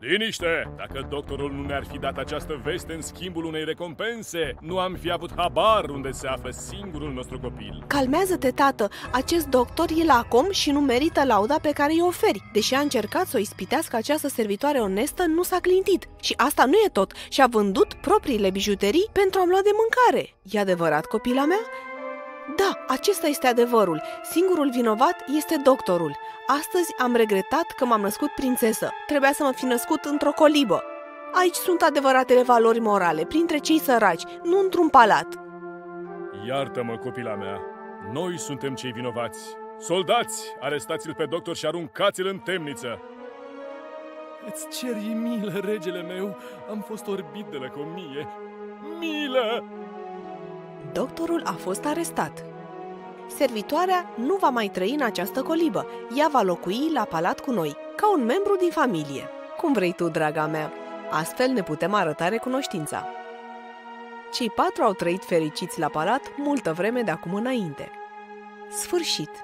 [SPEAKER 5] Liniște! Dacă doctorul nu ne-ar fi dat această veste în schimbul unei recompense, nu am fi avut habar unde se află singurul nostru copil.
[SPEAKER 15] Calmează-te, tată! Acest doctor e la acum și nu merită lauda pe care îi oferi. Deși a încercat să o ispitească această servitoare onestă, nu s-a clintit. Și asta nu e tot. Și-a vândut propriile bijuterii pentru a-mi lua de mâncare. E adevărat, copila mea? Da, acesta este adevărul. Singurul vinovat este doctorul. Astăzi am regretat că m-am născut prințesă. Trebuia să mă fi născut într-o colibă. Aici sunt adevăratele valori morale, printre cei săraci, nu într-un palat.
[SPEAKER 5] Iartă-mă, copila mea. Noi suntem cei vinovați. Soldați, arestați-l pe doctor și aruncați-l în temniță. Îți cer milă, regele meu. Am fost orbit de lăcomie. Milă!
[SPEAKER 7] Doctorul a fost arestat.
[SPEAKER 15] Servitoarea nu va mai trăi în această colibă. Ea va locui la palat cu noi, ca un membru din familie.
[SPEAKER 7] Cum vrei tu, draga mea. Astfel ne putem arăta recunoștința. Cei patru au trăit fericiți la palat multă vreme de acum înainte. Sfârșit!